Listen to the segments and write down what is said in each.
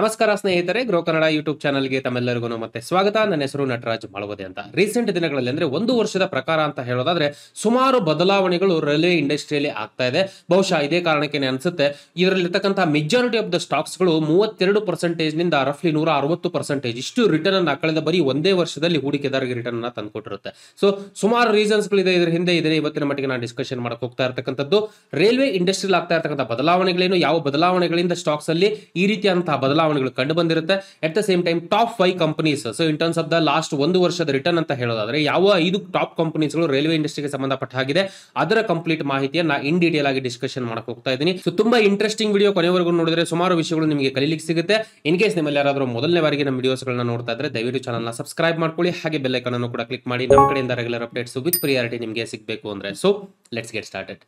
ನಮಸ್ಕಾರ ಸ್ನೇಹಿತರೆ, grow Kannada YouTube ಚಾನಲ್ಗೆ ತಮ್ಮೆಲ್ಲರಿಗೂ ಮತ್ತೆ ಸ್ವಾಗತ. ನನ್ನ ಹೆಸರು ನಟರಾಜ್ ಮಾಳವದೆ ಅಂತ. ರೀಸೆಂಟ್ ದಿನಗಳಲ್ಲಿ ಅಂದ್ರೆ ಒಂದು ವರ್ಷದ ಪ್ರಕಾರ ಅಂತ ಹೇಳೋದಾದ್ರೆ, ಸುಮಾರು ಬದಲಾವಣೆಗಳು ರೈಲ್ವೆ ಇಂಡಸ್ಟ್ರಿಯಲ್ಲಿ ಆಗ್ತಾ ಇದೆ. ಬಹುಶಃ ಇದೇ ಕಾರಣಕ್ಕೆ ಅನಿಸುತ್ತೆ. ಇದರಲ್ಲಿರ್ತಕ್ಕಂಥ ಮೆಜಾರಿಟಿ ಆಫ್ ದ ಸ್ಟಾಕ್ಸ್ಗಳು ಮೂವತ್ತೆರಡು ಪರ್ಸೆಂಟೇಜ್ನಿಂದ ರಫ್ಲಿ ನೂರ ಅರವತ್ತು ಪರ್ಸೆಂಟೇಜ್ ಇಷ್ಟು ರಿಟರ್ನ್ ಅನ್ನ ಕಳೆದ ಬರೀ ಒಂದೇ ವರ್ಷದಲ್ಲಿ ಹೂಡಿಕೆದಾರರಿಗೆ ರಿಟರ್ನ್ ಅನ್ನ ತಂದುಕೊಟ್ಟಿರುತ್ತೆ. ಸೊ ಸುಮಾರು ರೀಸನ್ಸ್ ಗಳಿದೆ ಇದರ ಹಿಂದೆ ಇದೆ ಇವತ್ತಿನ ಮಟ್ಟಿಗೆ ನಾನು ಡಿಸ್ಕಷನ್ ಮಾಡಕ್ಕೆ ಹೋಗ್ತಾ ಇರತಕ್ಕಂಥದ್ದು. ರೈಲ್ವೆ ಇಂಡಸ್ಟ್ರಿಯಲ್ಲಿ ಆಗ್ತಾ ಇರತಕ್ಕಂಥ ಬದಲಾವಣೆಗಳೇನು? ಯಾವ ಬದಲಾವಣೆಗಳಿಂದ ಸ್ಟಾಕ್ಸ್ ಅಲ್ಲಿ ಈ ರೀತಿಯಾದಂತಹ ಬದಲಾವಣೆಗಳು ಕಂಡು ಬಂದಿರುತ್ತೆ at the same time top five companies so in terms of the last ಒಂದು ವರ್ಷದ ರಿಟರ್ನ್ ಅಂತ ಹೇಳೋದಾದ್ರೆ, ಯಾವ ಐದು ಟಾಪ್ ಕಂಪನೀಸ್ಗಳು ರೈಲ್ವೆ ಇಂಡಸ್ಟ್ರಿಗೆ ಸಂಬಂಧಪಟ್ಟ ಹಾಗಿದೆ, ಅದರ ಕಂಪ್ಲೀಟ್ ಮಾಹಿತಿಯನ್ನ ಇನ್ ಡೀಟೇಲ್ ಆಗಿ ಡಿಸ್ಕಷನ್ ಮಾಡಕ್ ಹೋಗ್ತಾ ಇದ್ದೀನಿ. ಸೊ ತುಂಬಾ ಇಂಟ್ರೆಸ್ಟಿಂಗ್ ವಿಡಿಯೋ ಕೊನೆವರೆಗೂ ನೋಡಿದ್ರೆ ಸುಮಾರು ವಿಷಯಗಳು ನಿಮಗೆ ಕಲಿಲಿಕ್ಕೆ ಸಿಗುತ್ತೆ. ಇನ್ ಕೇಸ್ ನಿಮ್ಮಲ್ಲಿ ಯಾರಾದರೂ ಮೊದಲನೇ ಬಾರಿಗೆ ನಮ್ಮ ವಿಡಿಯೋಸ್ಗಳನ್ನ ನೋಡ್ತಾ ಇದ್ರೆ, ದಯವಿಟ್ಟು ಚಾನಲ್ನ ಸಬ್ಸ್ಕ್ರೈಬ್ ಮಾಡ್ಕೊಳ್ಳಿ. ಹಾಗೆ ಬೆಲ್ ಐಕನ್ ಅನ್ನು ಕೂಡ ಕ್ಲಿಕ್ ಮಾಡಿ. ನಮ್ಮ ಕಡೆಯಿಂದ ರೆಗ್ಯುಲರ್ ಅಪ್ಡೇಟ್ಸ್ ವಿತ್ ಪ್ರಿಯಾರಿಟಿ ನಿಮಗೆ ಸಿಗಬೇಕು ಅಂದ್ರೆ. ಸೊ ಲೆಟ್ಸ್ ಗೆಟ್ ಸ್ಟಾರ್ಟೆಡ್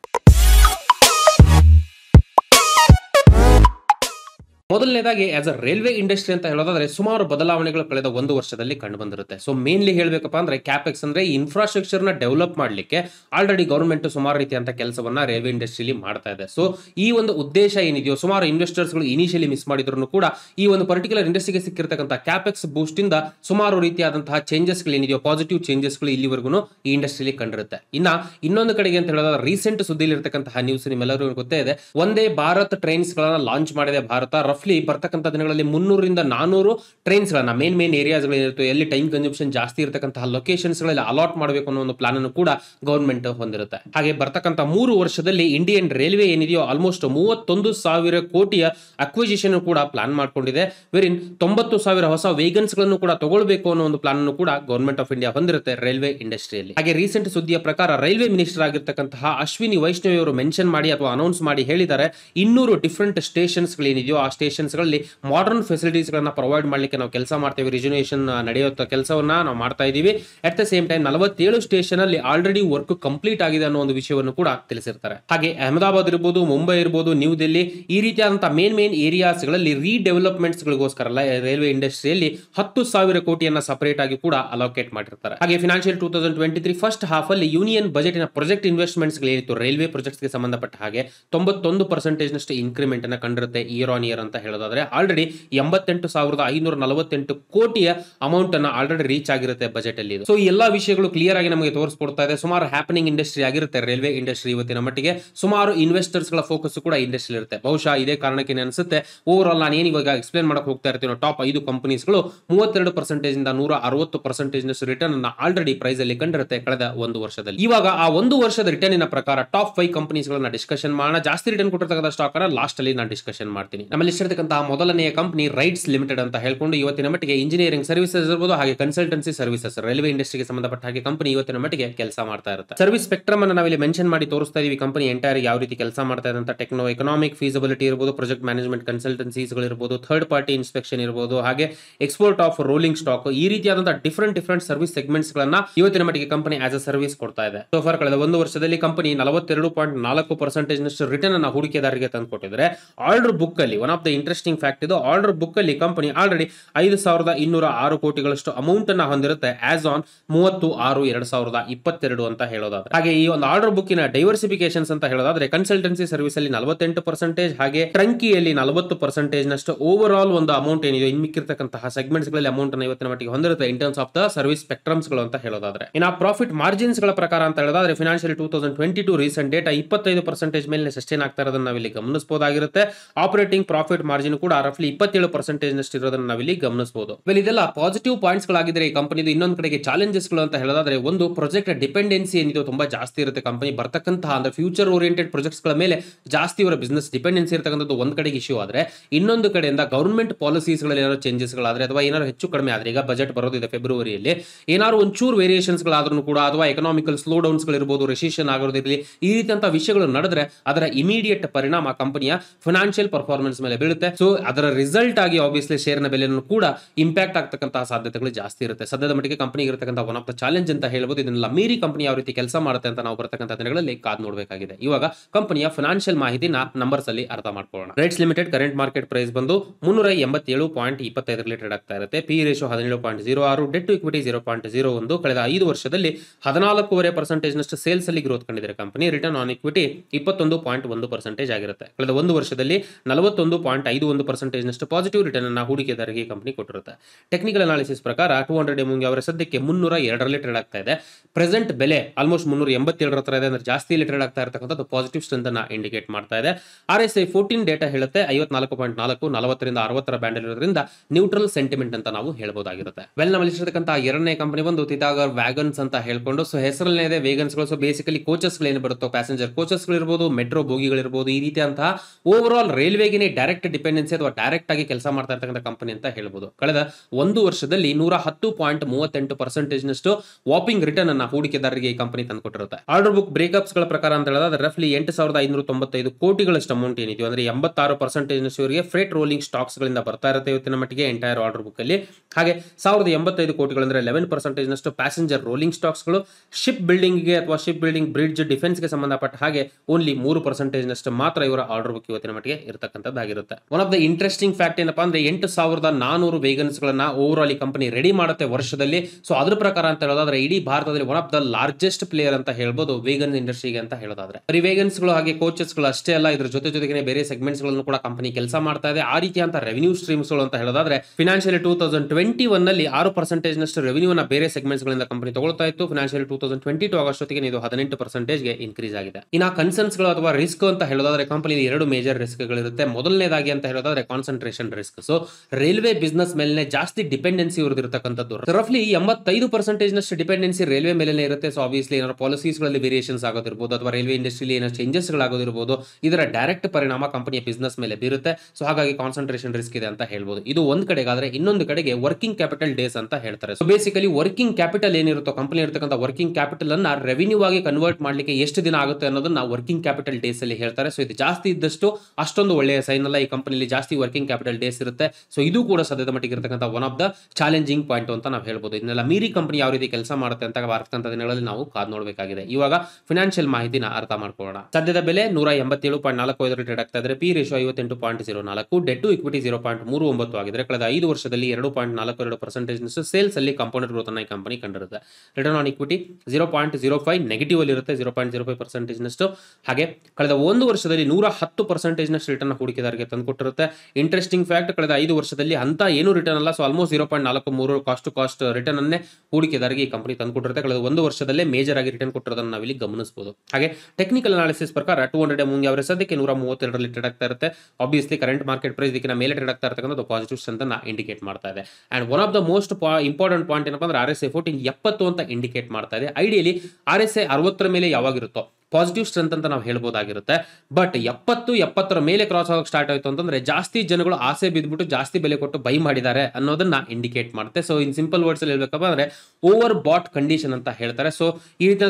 ಮೊದಲನೇದಾಗಿ ಆಸ್ ಅ ರೈಲ್ವೆ ಇಂಡಸ್ಟ್ರಿ ಅಂತ ಹೇಳೋದಾದ್ರೆ, ಸುಮಾರು ಬದಲಾವಣೆಗಳು ಕಳೆದ ಒಂದು ವರ್ಷದಲ್ಲಿ ಕಂಡು ಬಂದಿರುತ್ತೆ ಸೊ ಮೇನ್ಲಿ ಹೇಳಬೇಕಪ್ಪ ಅಂದ್ರೆ ಕ್ಯಾಪೆಕ್ಸ್ ಅಂದ್ರೆ ಇನ್ಫ್ರಾಸ್ಟ್ರಕ್ಚರ್ನ ಡೆವಲಪ್ ಮಾಡಲಿಕ್ಕೆ ಆಲ್ರೆಡಿ ಗೌರ್ಮೆಂಟ್ ಸುಮಾರು ರೀತಿಯಂತ ಕೆಲಸವನ್ನ ರೈಲ್ವೆ ಇಂಡಸ್ಟ್ರಿಲಿ ಮಾಡ್ತಾ ಇದೆ. ಸೊ ಈ ಒಂದು ಉದ್ದೇಶ ಏನಿದೆಯೋ, ಸುಮಾರು ಇನ್ವೆಸ್ಟರ್ಸ್ಗಳು ಇನಿಷಿಯಲಿ ಮಿಸ್ ಮಾಡಿದ್ರು ಕೂಡ, ಈ ಒಂದು ಪರ್ಟಿಕ್ಯುಲರ್ ಇಂಡಸ್ಟ್ರಿಗೆ ಸಿಕ್ಕಿರ್ತಕ್ಕಂಥ ಕ್ಯಾಪೆಕ್ಸ್ ಬೂಸ್ಟ್ ಇಂದ ಸುಮಾರು ರೀತಿಯಾದಂತಹ ಚೇಂಜಸ್ ಏನಿದೆಯೋ ಪಾಸಿಟಿವ್ ಚೇಂಜಸ್ಗಳು ಇಲ್ಲಿವರೆಗೂ ಈ ಇಂಡಸ್ಟ್ರಿಲಿ ಕಂಡಿರುತ್ತೆ. ಇನ್ನ ಇನ್ನೊಂದು ಕಡೆಗೆ ಅಂತ ಹೇಳೋದಾದ್ರೆ ರೀಸೆಂಟ್ ಸುದ್ದಿಲಿರ್ತಕ್ಕಂತಹ ನ್ಯೂಸ್ ನಿಮ್ಮೆಲ್ಲರಿಗೂ ಗೊತ್ತೇ ಇದೆ. ಒಂದೇ ಭಾರತ್ ಟ್ರೈನ್ಸ್ ಗಳನ್ನ ಲಾಂಚ್ ಮಾಡಿದೆ ಭಾರತ ರಫ್ಲಿ ಬರ್ತಕ್ಕಂಥ ದಿನಗಳಲ್ಲಿ ಮುನ್ನೂರರಿಂದ ನಾನೂರು ಟ್ರೈನ್ಸ್ ಗಳನ್ನ ಮೇನ್ ಮೇನ್ ಏರಿಯಾಸ್ ಗಳಿರುತ್ತೆ ಎಲ್ಲಿ ಟೈಮ್ ಕನ್ಸಂಪ್ಷನ್ ಜಾಸ್ತಿ ಇರತಕ್ಕಂತಹ ಲೊಕೇಶನ್ಸ್ಗಳಲ್ಲಿ ಅಲಾಟ್ ಮಾಡಬೇಕು ಅನ್ನೋ ಒಂದು ಪ್ಲಾನ್ ಅನ್ನು ಕೂಡ ಗೌರ್ಮೆಂಟ್ ಹೊಂದಿರುತ್ತೆ. ಹಾಗೆ ಬರ್ತಕ್ಕಂಥ ಮೂರು ವರ್ಷದಲ್ಲಿ ಇಂಡಿಯನ್ ರೈಲ್ವೆ ಏನಿದೆಯೋ ಆಲ್ಮೋಸ್ಟ್ ಮೂವತ್ತೊಂದು ಸಾವಿರ ಕೋಟಿಯ ಅಕ್ವಿಜಿಷನ್ ಕೂಡ ಪ್ಲಾನ್ ಮಾಡಿಕೊಂಡಿದೆ. ವೆರಿನ್ ತೊಂಬತ್ತು ಸಾವಿರ ಹೊಸ ವೇಗನ್ಸ್ಗಳನ್ನು ಕೂಡ ತಗೊಳ್ಬೇಕು ಅನ್ನೋ ಒಂದು ಪ್ಲಾನ್ ಅನ್ನು ಕೂಡ ಗೌರ್ಮೆಂಟ್ ಆಫ್ ಇಂಡಿಯಾ ಹೊಂದಿರುತ್ತೆ ರೈಲ್ವೆ ಇಂಡಸ್ಟ್ರಿಯಲ್ಲಿ ಹಾಗೆ ರೀಸೆಂಟ್ ಸುದ್ದಿಯ ಪ್ರಕಾರ ರೈಲ್ವೆ ಮಿನಿಸ್ಟರ್ ಆಗಿರ್ತಕ್ಕಂತಹ ಅಶ್ವಿನಿ ವೈಷ್ಣವಿ ಅವರು ಮೆನ್ಷನ್ ಮಾಡಿ ಅಥವಾ ಅನೌನ್ಸ್ ಮಾಡಿ ಹೇಳಿದ್ದಾರೆ. ಇನ್ನೂರು ಡಿಫ್ರೆಂಟ್ ಸ್ಟೇಷನ್ಸ್ ಗಳೇನಿದೆಯೋ ಆ ಸ್ಟೇಷನ್ಸ್ ಗಳಲ್ಲಿ ಮಾಡರ್ನ್ ಫೆಸಿಲಿಟೀಸ್ ಗಳನ್ನ ಪ್ರೊವೈಡ್ ಮಾಡಲಿಕ್ಕೆ ನಾವು ಕೆಲಸ ಮಾಡ್ತೇವೆ. ರಿಜಿನೇಷನ್ ನಡೆಯುವ ಕೆಲಸವನ್ನ ನಾವು ಮಾಡ್ತಾ ಇದ್ದೀವಿ. ಅಟ್ ದ ಸೇಮ್ ಟೈಮ್ ನಲವತ್ತೇಳು ಸ್ಟೇಷನ್ ಅಲ್ಲಿ ಆಲ್ರೆಡಿ ವರ್ಕ್ ಕಂಪ್ಲೀಟ್ ಆಗಿದೆ ಅನ್ನೋ ಒಂದು ವಿಷಯವನ್ನು ಕೂಡ ತಿಳಿಸಿರ್ತಾರೆ. ಹಾಗೆ ಅಹಮದಾಬಾದ್ ಇರ್ಬೋದು, ಮುಂಬೈ ಇರ್ಬೋದು ನ್ಯೂ ದಿಲ್ಲಿ ಈ ರೀತಿಯಾದಂತಹ ಮೇನ್ ಮೇನ್ ಏರಿಯಾಸ್ಗಳಲ್ಲಿ ರೀಡೆವಲಪ್ಮೆಂಟ್ಸ್ ಗಳಿಗೋಸ್ಕರ ರೈಲ್ವೆ ಇಂಡಸ್ಟ್ರಿಯಲ್ಲಿ ಹತ್ತು ಸಾವಿರ ಕೋಟಿಯನ್ನ ಸಪರೇಟ್ ಆಗಿ ಕೂಡ ಅಲೋಕೇಟ್ ಮಾಡಿರ್ತಾರೆ. ಹಾಗೆ financial two thousand twenty three first half ಅಲ್ಲಿ ಯೂನಿಯನ್ ಬಜೆಟ್ ಪ್ರಾಜೆಕ್ಟ್ ಇನ್ವೆಸ್ಟ್ಮೆಂಟ್ಸ್ ಏನಿತ್ತು ರೈಲ್ವೆ ಪ್ರಾಜೆಕ್ಟ್ಸ್ಗೆ ಸಂಬಂಧಪಟ್ಟ ಹಾಗೆ ತೊಂಬತ್ತೊಂದು ಪರ್ಸೆಂಟೇಜ್ ನಷ್ಟು ಇನ್ಕ್ರಿಮೆಂಟ್ ಅನ್ನ ಕಂಡಿರುತ್ತೆ ಇಯರ್ ಆನ್ ಇಯರ್ ಹೇಳೋದಾದ್ರೆ ಆಲ್ರೆಡಿ ಎಂಬತ್ತೆಂಟು ಸಾವಿರದ ಐನೂರ ನಲವತ್ತೆಂಟು ಕೋಟಿಯ ಅಮೌಂಟ್ ಅನ್ನ ಆಲ್ರೆಡಿ ರೀಚ್ ಆಗಿರುತ್ತೆ ಬಜೆಟ್ ಅಲ್ಲಿ ಸೊ ಎಲ್ಲಾ ವಿಷಯಗಳು ಕ್ಲಿಯರ್ ಆಗಿ ನಮಗೆ ತೋರಿಸ್ಕೊಡ್ತಾ ಇದೆ. ಸುಮಾರು ಹ್ಯಾಪನಿಂಗ್ ಇಂಡಸ್ಟ್ರಿ ಆಗಿರುತ್ತೆ ರೈಲ್ವೆ ಇಂಡಸ್ಟ್ರಿ ಇವತ್ತಿನ ಮಟ್ಟಿಗೆ. ಸುಮಾರು ಇನ್ವೆಸ್ಟರ್ಸ್ಗಳ ಫೋಕಸ್ ಕೂಡ ಇಂಡಸ್ಟ್ರಿ ಇರುತ್ತೆ. ಬಹುಶಃ ಇದೇ ಕಾರಣಕ್ಕೆ ಅನಿಸುತ್ತೆ ಓವರ್ ಆಲ್ ನಾನು ಇವಾಗ ಎಕ್ಸ್ಪ್ಲೇನ್ ಮಾಡಕ್ ಹೋಗ್ತಾ ಇರ್ತೀನಿ ಟಾಪ್ ಐದು ಕಂಪನೀಸ್ಗಳು ಮೂವತ್ತೆರಡು ಪರ್ಸೆಂಟೇಜ್ ಇಂದ ನೂರ ಅರವತ್ತು ಪರ್ಸೆಂಟೇಜ್ ರಿಟರ್ನ್ ಅನ್ನ ಆಲ್ರೆಡಿ ಪ್ರೈಸ್ ಅಲ್ಲಿ ಕಂಡಿರುತ್ತೆ ಕಳೆದ ಒಂದು ವರ್ಷದಲ್ಲಿ. ಇವಾಗ ಆ ಒಂದು ವರ್ಷದ ರಿಟರ್ನ್ ಪ್ರಕಾರ ಟಾಪ್ ಫೈವ್ ಕಂಪನೀಸ್ ಗಳನ್ನ ಡಿಸ್ಕಷನ್ ಮಾಡೋಣ. ಜಾಸ್ತಿ ರಿಟರ್ನ್ ಕೊಟ್ಟಿರ್ತಕ್ಕಂಥ ಸ್ಟಾಕ್ ಅನ್ನ ಲಾಸ್ಟ್ ಅಲ್ಲಿ ನಾನು ಡಿಸ್ಕಷನ್ ಮಾಡ್ತೀನಿ. ನಮ್ಮಲ್ಲಿ ಇಷ್ಟಿರ್ತಕ್ಕಂತಹ ಮೊದಲನೆಯ ಕಂಪನಿ ರೈಟ್ಸ್ ಲಿಮಿಟೆಡ್ ಅಂತ ಹೇಳ್ಕೊಂಡು ಇವತ್ತಿನ ಮಟ್ಟಿಗೆ ಇಂಜಿನಿಯರಿಂಗ್ ಸರ್ವಿಸಸ್ ಇರ್ಬೋದು, ಹಾಗೆ ಕನ್ಸಲ್ಟೆನ್ಸಿ ಸರ್ವಿಸಸ್ ರೈಲ್ವೆ ಇಂಡಸ್ಟ್ರಿಗೆ ಸಂಬಂಧಪಟ್ಟ ಹಾಗೆ ಕಂಪನಿ ಇವತ್ತಿನ ಮಟ್ಟಿಗೆ ಕೆಲಸ ಮಾಡ್ತಾ ಇರುತ್ತೆ. ಸರ್ವಿಸ್ ಸ್ಪೆಕ್ಟ್ರಮ್ ಅನ್ನು ನಾವಿಲ್ಲಿ ಮೆನ್ಷನ್ ಮಾಡಿ ತೋರಿಸ್ತಾ ಇದೀವಿ ಕಂಪನಿ ಎಂಟೈರ್ ಯಾವ ರೀತಿ ಕೆಲಸ ಮಾಡ್ತಾ ಇದ್ದಂತ ಟೆಕ್ನೋ ಎಕನಾಮಿಕ್ ಫೀಸಿಬಿಲಿಟಿ ಇರಬಹುದು ಪ್ರಾಜೆಕ್ಟ್ ಮ್ಯಾನೇಜ್ಮೆಂಟ್ ಕನ್ಸಲ್ಟೆನ್ಸೀಸ್ಗಳು ಇರ್ಬೋದು ಥರ್ಡ್ ಪಾರ್ಟಿ ಇನ್ಸ್ಪೆಕ್ಷನ್ ಇರಬಹುದು ಹಾಗೆ ಎಕ್ಸ್ಪೋರ್ಟ್ ಆಫ್ ರೋಲಿಂಗ್ ಸ್ಟಾಕ್ ಈ ರೀತಿಯಾದಂತಹ ಡಿಫ್ರೆಂಟ್ ಡಿಫರೆಂಟ್ ಸರ್ವಿಸ್ ಸೆಗ್ಮೆಂಟ್ಸ್ ಗಳನ್ನ ಇವತ್ತಿನ ಮಟ್ಟಿಗೆ ಕಂಪನಿ ಆಸ್ ಅ ಸರ್ವಿಸ್ ಕೊಡ್ತಾ ಇದೆ. ಸೋಫಾರ್ ಕಳೆದ ಒಂದು ವರ್ಷದಲ್ಲಿ ಕಂಪನಿ ನಲವತ್ತೆರಡು ಪಾಯಿಂಟ್ ನಾಲ್ಕು ಪರ್ಸೆಂಟೇಜ್ ನಷ್ಟು ರಿಟರ್ನ್ ಅನ್ನು ಹೂಡಿಕೆದಾರರಿಗೆ ತಂದುಕೊಟ್ಟಿದ್ರೆ ಆರ್ಡರ್ ಬುಕ್ ಅಲ್ಲಿ one of the interesting fact ಇದು ಆರ್ಡರ್ ಬುಕ್ ಅಲ್ಲಿ ಕಂಪನಿ ಆಲ್ರೆಡಿ ಐದು ಸಾವಿರದ ಇನ್ನೂರ ಆರು ಕೋಟಿಗಳಷ್ಟು ಅಮೌಂಟ್ ಅನ್ನ ಹೊಂದಿರುತ್ತೆ ಆಸ್ ಆನ್ ಮೂವತ್ತು ಆರು ಎರಡ್ ಸಾವಿರದ ಇಪ್ಪತ್ತೆರಡು ಅಂತ ಹೇಳೋದಾದ್ರೆ. ಹಾಗೆ ಈ ಒಂದು ಆರ್ಡರ್ ಬುಕ್ಕಿನ ಡೈವರ್ಸಿಫಿಕೇಶನ್ಸ್ ಅಂತ ಹೇಳೋದಾದ್ರೆ ಕನ್ಸಲ್ಟೆನ್ಸಿ ಸರ್ವಿಸ್ ಅಲ್ಲಿ ನಲವತ್ತೆಂಟು ಪರ್ಸೆಂಟೇಜ್ ಹಾಗೆ ಟ್ರಂಕಿಯಲ್ಲಿ ನಲವತ್ತು ಪರ್ಸೆಂಟೇಜ್ ನಷ್ಟು ಓವರ್ ಆಲ್ ಒಂದು ಅಮೌಂಟ್ ಏನಿದೆ ಇನ್ ಮಿಕ್ಕಿರ್ತಕ್ಕಂತಹ ಸೆಗ್ಮೆಂಟ್ಸ್ಗಳಲ್ಲಿ ಅಮೌಂಟ್ ಅನ್ನು ಇವತ್ತಿನ ಮಟ್ಟಿಗೆ ಹೊಂದಿರುತ್ತೆ in terms of the service ಸ್ಪೆಕ್ಟ್ರಮ್ಸ್ಗಳು ಅಂತ ಹೇಳೋದಾದ್ರೆ. ಇನ್ನು ಪ್ರಾಫಿಟ್ ಮಾರ್ಜಿನ್ಸ್ಗಳ ಪ್ರಕಾರ ಅಂತ ಹೇಳೋದಾದ್ರೆ financial two thousand twenty two recent data ಇಪ್ಪತ್ತೈದು ಪರ್ಸೆಂಟೇಜ್ ಮೇಲೆ ಸಸ್ಟೈನ್ ಆಗ್ತಾ ಇರೋದನ್ನ ನಾವಿಲ್ಲಿ ಗಮನಿಸಬಹುದಾಗಿರುತ್ತೆ ಆಪರೇಟಿಂಗ್ ಪ್ರಾಫಿಟ್ ಮಾರ್ಜಿನ್ ಕೂಡ ರಫ್ಲಿ ಇಪ್ಪತ್ತೇಳು ಪರ್ಸೆಂಟೇಜ್ ನಷ್ಟು ಇರೋದನ್ನ ನಾವಿಲ್ಲಿ ಗಮನಿಸಬಹುದು ವೆಲ್ ಇದೆಲ್ಲ ಪಾಸಿಟಿವ್ ಪಾಯಿಂಟ್ಸ್ ಗಳಾಗಿದ್ರೆ ಈ ಕಂಪನಿದು ಇನ್ನೊಂದು ಕಡೆಗೆ ಚಾಲೆಂಜಸ್ಗಳು ಅಂತ ಹೇಳೋದಾದ್ರೆ, ಒಂದು ಪ್ರಾಜೆಕ್ಟ್ ಡಿಪೆಂಡೆನ್ಸಿ ಏನಿದೆ ತುಂಬಾ ಜಾಸ್ತಿ ಇರುತ್ತೆ ಕಂಪನಿ ಬರ್ತಕ್ಕಂತಹ, ಅಂದ್ರೆ ಫ್ಯೂಚರ್ ಓರಿಯೆಂಟೆಡ್ ಪ್ರಾಜೆಕ್ಟ್ಸ್ಗಳ ಮೇಲೆ ಜಾಸ್ತಿ ಇವರ ಬಿಸ್ನೆಸ್ ಡಿಪೆಂಡೆನ್ಸಿ ಇರತಕ್ಕಂಥದ್ದು ಒಂದ್ ಕಡೆಗೆ ಇಶ್ಯೂ ಆದ್ರೆ, ಇನ್ನೊಂದು ಕಡೆಯಿಂದ ಗೌರ್ಮೆಂಟ್ ಪಾಲಿಸೀಸ್ ಏನಾದ್ರು ಚೇಂಜಸ್ ಗಳಾದ್ರೆ, ಅಥವಾ ಏನಾದ್ರು ಹೆಚ್ಚು ಕಡಿಮೆ ಆದ್ರೆ, ಈಗ ಬಜೆಟ್ ಬರೋದಿದೆ ಫೆಬ್ರವರಿಯಲ್ಲಿ ಏನಾದ್ರು ಒಂಚೂರು ವೇರಿಯೇಷನ್ಸ್ ಗಳಾದ್ರೂ ಕೂಡ, ಅಥವಾ ಎಕನಾಮಿಕಲ್ ಸ್ಲೋ ಡೌನ್ಸ್ ಗಳಿರಬಹುದು ರೆಸಿಷನ್ ಆಗೋದಿರಲಿ, ಈ ರೀತಿಯಂತ ವಿಷಯಗಳು ನಡೆದ್ರೆ, ಅದರ ಇಮಿಡಿಯೇಟ್ ಪರಿಣಾಮ ಕಂಪನಿಯ ಫೈನಾನ್ಷಿಯಲ್ ಪರ್ಫಾರ್ಮೆನ್ಸ್ ಮೇಲೆ ಸೊ ಅದರ ರಿಸಲ್ಟ್ ಆಗಿ ಆಬ್ವಿಯಸ್ಲಿ ಶೇರ್ನ ಬೆಲೆಯನ್ನು ಕೂಡ ಇಂಪ್ಯಾಕ್ಟ್ ಆಗ್ತಕ್ಕಂತಹ ಸಾಧ್ಯತೆಗಳು ಜಾಸ್ತಿ ಇರುತ್ತೆ. ಸದ್ಯದ ಮಟ್ಟಿಗೆ ಕಂಪನಿ ಇರತಕ್ಕಂಥ ಒನ್ ಆಫ್ ದ ಚಾಲೆಂಜ್ ಅಂತ ಹೇಳ್ಬೋದು. ಇದನ್ನೆಲ್ಲ ಮೀರಿ ಕಂಪನಿ ಯಾವ ರೀತಿ ಕೆಲಸ ಮಾಡುತ್ತೆ ಅಂತ ನಾವು ಬರ್ತಕ್ಕಂಥ ದಿನಗಳಲ್ಲಿ ಕಾದ್ ನೋಡಬೇಕಾಗಿದೆ. ಇವಾಗ ಕಂಪನಿಯ ಫಿನಾನ್ಷಿಯಲ್ ಮಾಹಿತಿನ ನಂಬರ್ಸ್ ಅಲ್ಲಿ ಅರ್ಥ ಮಾಡ್ಕೊಳ್ಳೋಣ. RITES limited current market price ಬಂದು ಮುನ್ನೂರ ಎಂಬತ್ತೇಳು ಪಾಯಿಂಟ್ ಇಪ್ಪತ್ತೈದು ಟ್ರೇಡ್ ಆಗ್ತಾ ಇರುತ್ತೆ. ಪಿ ರೇಷೋ ಹದಿನೇಳು ಪಾಯಿಂಟ್ ಜೀರೋ ಆರು debt to equity zero point zero ಒಂದು, ಕಳೆದ ಐದು ವರ್ಷದಲ್ಲಿ ಹದಿನಾಲ್ಕೂವರೆ ಪರ್ಸೆಂಟೇಜ್ ನಷ್ಟು ಸೇಲ್ಸ್ ಅಲ್ಲಿ ಗ್ರೋತ್ ಕಂಡಿದೆ ಕಂಪನಿ ರಿಟರ್ನ್ ಆನ್ ಇಕ್ವಿಟಿ ಇಪ್ಪತ್ತೊಂದು ಪಾಯಿಂಟ್ ಒಂದು ಪರ್ಸೆಂಟೇಜ್ ಆಗಿರುತ್ತೆ. ಕಳೆದ ಒಂದು ವರ್ಷದಲ್ಲಿ ನಲವತ್ತೊಂದು ಪಾಯಿಂಟ್ ಪಾಯಿಂಟ್ ಐದು ಒಂದು ಪರ್ಸೆಂಟೇಜ್ ನಷ್ಟು ಪಾಸಿಟಿವ್ ರಿಟರ್ನ್ ಅನ್ನು ಹೂಡಿಕೆದಾರರಿಗೆ ಕಂಪನಿ ಕೊಟ್ಟಿರುತ್ತೆ. ಟೆಕ್ನಿಕಲ್ ಅನಾಲಿಸಿಸ್ ಪ್ರಕಾರ ಟೂ ಹಂಡ್ರೆಡ್ ಎಂ ಅವರ ಸದ್ಯಕ್ಕೆ ಮುನ್ನೂರ ಎರಡರಲ್ಲಿ ಟ್ರೇಡ್ ಆಗ್ತಾ ಇದೆ. ಪ್ರೆಸೆಂಟ್ ಬೆಲೆ ಆಲ್ಮೋಸ್ಟ್ ಮುನ್ನೂರ ಎಂಬತ್ತೇಳರ ಹತ್ರ ಇದೆ ಅಂದ್ರೆ ಜಾಸ್ತಿ ಟ್ರೇಡ್ ಆಗ್ತಾ ಇರತಕ್ಕಂಥದ್ದು ಪಾಸಿಟಿವ್ ಸ್ಟ್ರೆಂತ್ ಅನ್ನ ಇಂಡಿಕೇಟ್ ಮಾಡ್ತಾ ಇದೆ. R S I fourteen data ಹೇಳುತ್ತೆ, ಐವತ್ನಾಲ್ಕು ಪಾಯಿಂಟ್ ನಾಲ್ಕು, ನಲವತ್ತರಿಂದ ಅರವತ್ತರ ಬ್ಯಾಂಡ್ ಇರೋದ್ರಿಂದ ನ್ಯೂಟ್ರಲ್ ಸೆಂಟಿಮೆಂಟ್ ಅಂತ ನಾವು ಹೇಳ್ಬೋದಾಗಿರುತ್ತೆ. ವೆಲ್ ನಮ್ಮಲ್ಲಿ ಇರ್ತಕ್ಕಂಥ ಎರಡನೇ ಕಂಪನಿ ಬಂದು ತಿತಾಗರ್ ವ್ಯಾಗನ್ಸ್ ಅಂತ ಹೇಳ್ಕೊಂಡು ಸೊ ಹೆಸರಲ್ಲೇ ಇದೆ ವೇಗನ್ಸ್ಗಳು ಸೊ ಬೇಸಿಕಲಿ ಕೋಚಸ್ಗಳು ಏನು ಬರುತ್ತೋ ಪ್ಯಾಸೆಂಜರ್ ಕೋಚಸ್ಗಳು ಇರ್ಬೋದು ಮೆಟ್ರೋ ಬೋಗಿಗಳಿರ್ಬೋದು, ಈ ರೀತಿಯಂತಹ ಓವರ್ ಆಲ್ ರೈಲ್ವೆಗೆ ಡೈರೆಕ್ಟ್ ಡಿಪೆಂಡೆನ್ಸಿ ಅಥವಾ ಡೈರೆಕ್ಟ್ ಆಗಿ ಕೆಲಸ ಮಾಡ್ತಾ ಇರ್ತಕ್ಕಂಥ ಕಂಪನಿ ಅಂತ ಹೇಳ್ಬೋದು. ಕಳೆದ ಒಂದು ವರ್ಷದಲ್ಲಿ ನೂರ ಹತ್ತು ಪಾಯಿಂಟ್ ಮೂವತ್ತೆಂಟು ಪರ್ಸೆಂಟೇಜ್ ನಷ್ಟು ವಾಪಿಂಗ್ ರಿಟರ್ನ್ ಅನ್ನ ಹೂಡಿಕೆದಾರರಿಗೆ ಈ ಕಂಪನಿ ತಂದುಕೊಟ್ಟಿರುತ್ತೆ ಆರ್ಡರ್ ಬುಕ್ ಬ್ರೇಕಪ್ಸ್ಗಳ ಪ್ರಕಾರ ಅಂತ ಹೇಳಿದ್ರೆ ರಫ್ಲಿ ಎಂಟು ಸಾವಿರದ ಐನೂರ ತೊಂಬತ್ತೈದು ಕೋಟಿಗಳಷ್ಟು ಅಮೌಂಟ್ ಏನಿದೆ ಅಂದ್ರೆ ಎಂಬತ್ತಾರು ಪರ್ಸೆಂಟೇಜ್ ಇವರಿಗೆ ಫ್ರೇಟ್ ರೋಲಿಂಗ್ ಸ್ಟಾಕ್ಸ್ ಗಳಿಂದ ಬರ್ತಾ ಇರುತ್ತೆ ಇವತ್ತಿನ ಮಟ್ಟಿಗೆ ಎಂಟೈರ್ ಆರ್ಡರ್ ಬುಕ್ ಅಲ್ಲಿ. ಹಾಗೆ ಸಾವಿರದ ಎಂಬತ್ತೈದು ಕೋಟಿಗಳಂದ್ರೆ ಲೆವೆನ್ ಪರ್ಸೆಂಟೇಜ್ ನಷ್ಟು ಪ್ಯಾಸೆಂಜರ್ ರೋಲಿಂಗ್ ಸ್ಟಾಕ್ಸ್ಗಳು ಶಿಪ್ ಬಿಲ್ಡಿಂಗ್ಗೆ ಅಥವಾ ಶಿಪ್ ಬಿಲ್ಡಿಂಗ್ ಬ್ರಿಡ್ಜ್ ಡಿಫೆನ್ಸ್ಗೆ ಸಂಬಂಧಪಟ್ಟ ಹಾಗೆ ಓನ್ಲಿ ಮೂರು ಪರ್ಸೆಂಟೇಜ್ ನಷ್ಟು ಮಾತ್ರ ಇವರ ಆರ್ಡರ್ ಬುಕ್ ಇವತ್ತಿನ ಮಟ್ಟಿಗೆ ಇರತಕ್ಕಂಥದ್ದಾಗಿರುತ್ತೆ. One of the interesting fact ಏನಪ್ಪಾ ಅಂದ್ರೆ ಎಂಟು ಸಾವಿರದ ನಾನೂರು ವೇಗನ್ಸ್ ಗಳನ್ನ ಓವರ್ ಆಲ್ ಈ ಕಂಪನಿ ರೆಡಿ ಮಾಡುತ್ತೆ ವರ್ಷದಲ್ಲಿ. ಸೊ ಅದ್ರ ಪ್ರಕಾರ ಅಂತ ಹೇಳೋದಾದ್ರೆ ಇಡೀ ಭಾರತದಲ್ಲಿ one of the largest player ಅಂತ ಹೇಳ್ಬೋದು ವೇಗನ್ ಇಂಡಸ್ಟ್ರಿಗೆ ಅಂತ ಹೇಳೋದಾದ್ರೆ. ಬರೀ ವೇಗನ್ಸ್ಗಳು ಹಾಗೆ ಕೋಚಸ್ಗಳು ಅಷ್ಟೇ ಅಲ್ಲ, ಇದ್ರ ಜೊತೆ ಜೊತೆಗೆ ಬೇರೆ ಸೆಗ್ಮೆಂಟ್ಸ್ಗಳನ್ನು ಕೂಡ ಕಂಪನಿ ಕೆಲಸ ಮಾಡ್ತಾ ಇದೆ. ಆ ರೀತಿಯಂತ ರೆವೆನ್ಯೂ ಸ್ಟ್ರೀಮ್ಸ್ಗಳು ಅಂತ ಹೇಳೋದಾದ್ರೆ ಫಿನಾನ್ಷಿಯಲ್ ಟೂ ತೌಸಂಡ್ ಟ್ವೆಂಟಿ ಒನ್ನಲ್ಲಿ ಆರು ಪರ್ಸೆಂಟೇಜ್ ನಷ್ಟು ರೆವೆನ್ಯೂ ಬೇರೆ ಸೆಗ್ಮೆಂಟ್ಸ್ ಗಳಿಂದ ಕಂಪನಿ ತಗೊಳ್ತಾ ಇತ್ತು. Financial two thousand twenty two ಆಗಸ್ಟೊತ್ತಿಗೆ ಇದು ಹದಿನೆಂಟು ಪರ್ಸೆಂಟೇಜ್ಗೆ ಇನ್ಕ್ರೀಸ್ ಆಗಿದೆ. ಇನ್ನು ಕನ್ಸರ್ನ್ಸ್ಗಳು ಅಥವಾ ರಿಸ್ಕ್ ಅಂತ ಹೇಳೋದಾದ್ರೆ ಕಂಪನಿ ಎರಡು ಮೇಜರ್ ರಿಸ್ಕ್ ಗಳಿರುತ್ತೆ. ಮೊದಲನೇದಾಗಿ ಅಂತ ಹೇಳೋದಾದ್ರೆ concentration risk so railway business ಮೇಲೆ ಜಾಸ್ತಿ ಡಿಪೆಂಡೆನ್ಸಿ ಇರೋದಿರ್ತಕ್ಕಂಥದ್ದು ರಫ್ಲಿ ಎಂಬತ್ತೈದು ಪರ್ಸೆಂಟೇಜ್ ನಷ್ಟು ಡಿಪೆಂಡೆನ್ಸಿ ರೈಲ್ವೆ ಮೇಲೆ ಇರುತ್ತೆ. ಸೊ ಆಬ್ವಿಯಸ್ಲಿ ಏನಾದ್ರು ಪಾಲಿಸೀಸ್ಗಳಲ್ಲಿ ವೇರಿಯೇಷನ್ಸ್ ಆಗೋದಿರ್ಬೋದು ಅಥವಾ ರೈಲ್ವೆ ಇಂಡಸ್ಟ್ರಿಲಿ ಏನೋ ಚೇಂಜಸ್ ಗಳಾಗೋದಿರ್ಬೋದು, ಇದರ ಡೈರೆಕ್ಟ್ ಪರಿಣಾಮ ಕಂಪನಿಯ ಬಿಸ್ನೆಸ್ ಮೇಲೆ ಬೀರುತ್ತೆ. ಸೊ ಹಾಗಾಗಿ ಕಾನ್ಸಂಟ್ರೇಷನ್ ರಿಸ್ಕ್ ಇದೆ ಅಂತ ಹೇಳ್ಬೋದು. ಇದು ಒಂದ್ ಕಡೆಗಾದ್ರೆ ಇನ್ನೊಂದು ಕಡೆಗೆ ವರ್ಕಿಂಗ್ ಕ್ಯಾಪಿಟಲ್ ಡೇಸ್ ಅಂತ ಹೇಳ್ತಾರೆ. ಸೊ ಬೇಸಿಕಲಿ ವರ್ಕಿಂಗ್ ಕ್ಯಾಪಿಟಲ್ ಏನಿರುತ್ತೋ ಕಂಪನಿ ಇರತಕ್ಕಂಥ ವರ್ಕಿಂಗ್ ಕ್ಯಾಪಿಟಲ್ ಅನ್ನ ರೆವಿನ್ಯೂ ಆಗಿ ಕನ್ವರ್ಟ್ ಮಾಡ್ಲಿಕ್ಕೆ ಎಷ್ಟು ದಿನ ಆಗುತ್ತೆ ಅನ್ನೋದನ್ನ ವರ್ಕಿಂಗ್ ಕ್ಯಾಪಿಟಲ್ ಡೇಸ್ ಅಲ್ಲಿ ಹೇಳ್ತಾರೆ. ಸೊ ಇದು ಜಾಸ್ತಿ ಇದ್ದಷ್ಟು ಅಷ್ಟೊಂದು ಒಳ್ಳೆಯ ಸೈನ್ ಅಲ್ಲ. ಕಂಪನಿಲಿ ಜಾಸ್ತಿ ವರ್ಕಿಂಗ್ ಕ್ಯಾಪಿಟಲ್ ಡೇಸ್ ಇರುತ್ತೆ. ಸೊ ಇದು ಕೂಡ ಸದ್ಯದ ಮಟ್ಟಿಗೆ ಇರತಕ್ಕಂಥ one of the challenging point ಅಂತ ನಾವು ಹೇಳ್ಬೋದು. ಇದನ್ನೆಲ್ಲ ಮೀರಿ ಕಂಪನಿ ಯಾವ ರೀತಿ ಕೆಲಸ ಮಾಡುತ್ತೆ ಅಂತ ಬರ್ತಕ್ಕಂಥ ದಿನಗಳಲ್ಲಿ ನಾವು ಕಾದ್ ನೋಡಬೇಕಾಗಿದೆ. ಇವಾಗ ಫಿನಾನ್ಷಿಯಲ್ ಮಾಹಿತಿನ ಅರ್ಥ ಮಾಡ್ಕೊಳ್ಳೋಣ. ಸದ್ಯದ ಬೆಲೆ ನೂರ ಎಂಬತ್ತೇಳು ಪಾಯಿಂಟ್ ನಾಲ್ಕು ಐದರ ಟ್ರೇಡ್ ಆಗ್ತಾ ಇದ್ರೆ ಪಿ ರೇಷೋ ಐವತ್ತೆಂಟು ಪಾಯಿಂಟ್ ಜೀರೋ ನಾಲ್ಕು debt to equity zero point ಮೂರು ಒಂಬತ್ತು ಆಗಿದೆ ಕಳೆದ ಐದು ವರ್ಷದಲ್ಲಿ ಎರಡು ಪಾಯಿಂಟ್ ನಾಲ್ಕು ಎರಡು ಪರ್ಸೆಂಟೇಜ್ ಸೇಲ್ಸ್ ಅಲ್ಲಿ ಕಂಪೌಂಡ್ ಗ್ರೋತ್ ಅನ್ನ ಈ company ಕಂಡಿರುತ್ತೆ. Return on equity zero point zero five negative ಅಲ್ಲಿ ಇರುತ್ತೆ zero point zero five percentage ನಷ್ಟು. ಹಾಗೆ ಕಳೆದ ಒಂದು ವರ್ಷದಲ್ಲಿ ನೂರ ಹತ್ತು ಪರ್ಸೆಂಟೇಜ್ ನಷ್ಟು ರಿಟರ್ನ್ ಹೂಡಿಕೆದಾರರಿಗೆ ತಂದುಕೊಟ್ಟಿರುತ್ತೆ. ಇಂಟ್ರೆಸ್ಟಿಂಗ್ ಫ್ಯಾಕ್ಟ್ ಕಳೆದ ಐದು ವರ್ಷದಲ್ಲಿ ಅಂತ ಏನು ರಿಟರ್ನ್ ಅಲ್ಲ. ಸೊ ಆಲ್ಮೋಸ್ಟ್ ಜೀರೋ ಪಾಯಿಂಟ್ ನಾಲ್ಕು ಮೂರು ಕಾಸ್ಟ್ ಕಾಸ್ಟ್ ರಿಟರ್ನ್ ಅನ್ನೇ ಹೂಡಿಕೆದಾರರಿಗೆ ಈ ಕಂಪನಿ ತಂದುಕೊಟ್ಟಿರುತ್ತೆ. ಕಳೆದ ಒಂದು ವರ್ಷದಲ್ಲೇ ಮೇಜರ್ ಆಗಿ ರಿಟರ್ನ್ ಕೊಟ್ಟಿರೋದನ್ನ ನಾವಿಲ್ಲಿ ಗಮನಿಸಬಹುದು ಹಾಗೆ ಟೆಕ್ನಿಕಲ್ ಅನಾಲಿಸಿಸ್ ಪ್ರಕಾರ ಟೂ ಹಂಡ್ರೆಡ್ ಮುಂದೆ ಅವರ ಸದ್ಯಕ್ಕೆ ನೂರ ಮೂವತ್ತೆರಡರಲ್ಲಿ ಟ್ರೇಡ್ ಆಗ್ತಾ ಇರುತ್ತೆ. ಆಬ್ವಿಯಸ್ಲಿ ಕರೆಂಟ್ ಮಾರ್ಕೆಟ್ ಪ್ರೈಸ್ ಇದಕ್ಕಿಂತ ಮೇಲೆ ಟ್ರೇಡ್ ಆಗ್ತಾ ಇರ್ತಕ್ಕಂಥ ಪಾಸಿಟಿವ್ ಅಂತ ಇಂಡಿಕೇಟ್ ಮಾಡ್ತಾ ಇದೆ. And one of the most important point ಏನಪ್ಪ ಅಂದ್ರೆ ಆರ್ ಎಸ್ ಫೋರ್ಟೀನ್ ಎಪ್ಪತ್ತು ಅಂತ ಇಂಡಿಕೇಟ್ ಮಾಡ್ತಾ ಇದೆ. ಐಡಿಯಲಿ ಆರ್ ಎಸ್ ಎ ಅರವತ್ತರ ಮೇಲೆ ಯಾವಾಗಿರುತ್ತೋ. ಪಾಸಿಟಿವ್ ಸ್ಟ್ರೆಂತ್ ಅಂತ ನಾವು ಹೇಳ್ಬೋದಾಗಿರುತ್ತೆ. ಬಟ್ ಎಪ್ಪತ್ತು, ಎಪ್ಪತ್ತರ ಮೇಲೆ ಕ್ರಾಸ್ ಆಗೋಕೆ ಸ್ಟಾರ್ಟ್ ಆಯಿತು ಅಂತಂದ್ರೆ ಜಾಸ್ತಿ ಜನಗಳು ಆಸೆ ಬಿದ್ದುಬಿಟ್ಟು ಜಾಸ್ತಿ ಬೆಲೆ ಕೊಟ್ಟು ಬೈ ಮಾಡಿದ್ದಾರೆ ಅನ್ನೋದನ್ನ ಇಂಡಿಕೇಟ್ ಮಾಡುತ್ತೆ ಸೊ ಇನ್ ಸಿಂಪಲ್ ವರ್ಡ್ಸ್ ಅಲ್ಲಿ ಹೇಳ್ಬೇಕಪ್ಪ ಅಂದ್ರೆ ಓವರ್ ಬಾಟ್ ಕಂಡೀಷನ್ ಅಂತ ಹೇಳ್ತಾರೆ. ಸೊ ಈ ರೀತಿಯ